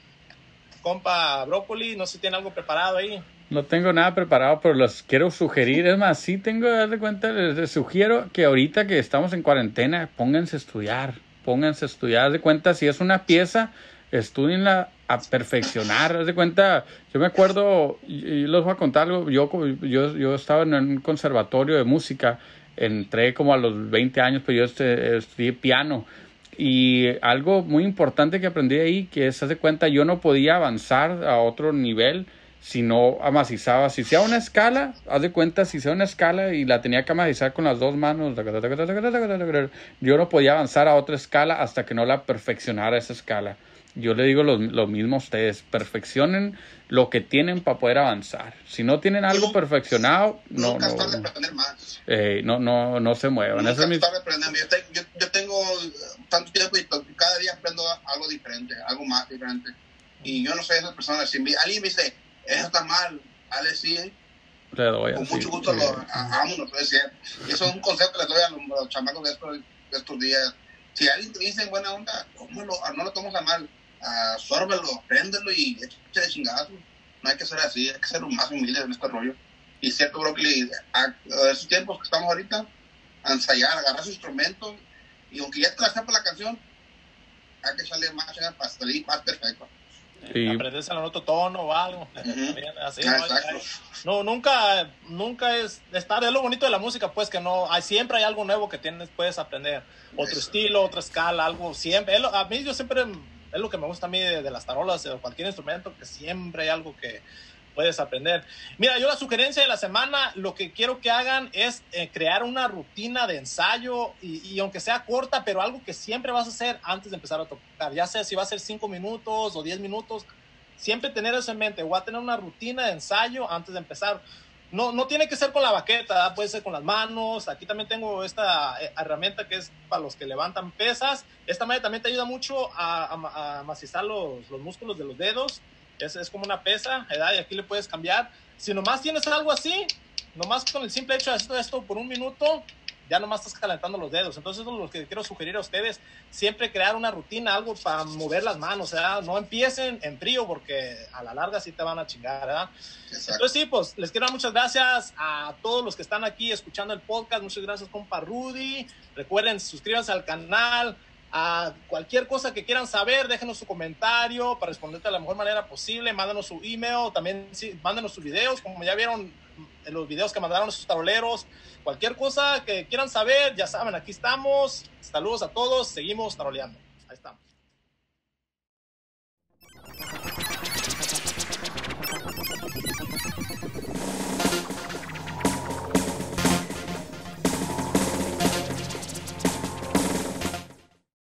[SPEAKER 1] Compa Brócoli, no sé si tiene algo preparado ahí.
[SPEAKER 2] No tengo nada preparado, pero los quiero sugerir. Es más, sí tengo, de cuenta, les, sugiero que ahorita que estamos en cuarentena, pónganse a estudiar. Pónganse a estudiar. de cuenta, si es una pieza, estudienla a perfeccionar. Haz de cuenta, yo me acuerdo, y, les voy a contar algo, yo, yo, yo estaba en un conservatorio de música, entré como a los 20 años, pero yo este, estudié piano. Y algo muy importante que aprendí ahí, que es, haz de cuenta, yo no podía avanzar a otro nivel si no amacizaba. Si sea una escala, haz de cuenta, si sea una escala y la tenía que amacizar con las dos manos, yo no podía avanzar a otra escala hasta que no la perfeccionara esa escala yo le digo lo, mismo a ustedes, perfeccionen lo que tienen para poder avanzar. Si no tienen algo perfeccionado, no,
[SPEAKER 3] nunca no, aprender más.
[SPEAKER 2] Eh, no, no, no se muevan.
[SPEAKER 3] Nunca es yo, yo, tengo tanto tiempo y cada día aprendo algo diferente, algo más diferente. Y yo no soy esas personas. Si alguien me dice, eso está mal, Ale sí.
[SPEAKER 2] Le doy
[SPEAKER 3] Con mucho gusto lo amo, lo decir. Eso es un consejo que les doy a los, chamacos de estos, de estos días. Si alguien te dice en buena onda, no lo tomes a mal absórbelo, préndelo y échale chingazo. No hay que ser así, hay que ser más humilde en este rollo. Y cierto, Broccoli, a, esos tiempos que estamos ahorita, a ensayar, agarrar su instrumento, y aunque ya te la por la canción, hay que echarle más para salir más perfecto.
[SPEAKER 1] Y... Aprenderse el otro tono o algo. así, ah, ¿no? nunca, nunca es, está de lo bonito de la música, pues que no, hay, siempre hay algo nuevo que tienes, puedes aprender. Otro estilo, otra escala, algo, siempre. A mí yo siempre es lo que me gusta a mí de, las tarolas o cualquier instrumento, que siempre hay algo que puedes aprender. Mira, yo la sugerencia de la semana, lo que quiero que hagan es eh, crear una rutina de ensayo y, aunque sea corta, pero algo que siempre vas a hacer antes de empezar a tocar, ya sea si va a ser 5 minutos o 10 minutos, siempre tener eso en mente, voy a tener una rutina de ensayo antes de empezar no, no tiene que ser con la baqueta, puede ser con las manos. Aquí también tengo esta eh, herramienta que es para los que levantan pesas. Esta madre también te ayuda mucho a, a, macizar los, los, músculos de los dedos. Es, es como una pesa, ¿verdad? Y aquí le puedes cambiar. Si nomás tienes algo así, nomás con el simple hecho de hacer esto por un minuto, ya nomás estás calentando los dedos. Entonces, eso es lo que quiero sugerir a ustedes. Siempre crear una rutina, algo para mover las manos, ¿verdad? No empiecen en frío porque a la larga sí te van a chingar, ¿verdad? Entonces, sí, pues les quiero dar muchas gracias a todos los que están aquí escuchando el podcast. Muchas gracias, compa Rudy. Recuerden, suscríbanse al canal. A cualquier cosa que quieran saber, déjenos su comentario para responderte de la mejor manera posible. Mándenos su email, también sí, mándenos sus videos, como ya vieron en los videos que mandaron sus taroleros. Cualquier cosa que quieran saber, ya saben, aquí estamos. Saludos a todos, seguimos taroleando. Ahí estamos.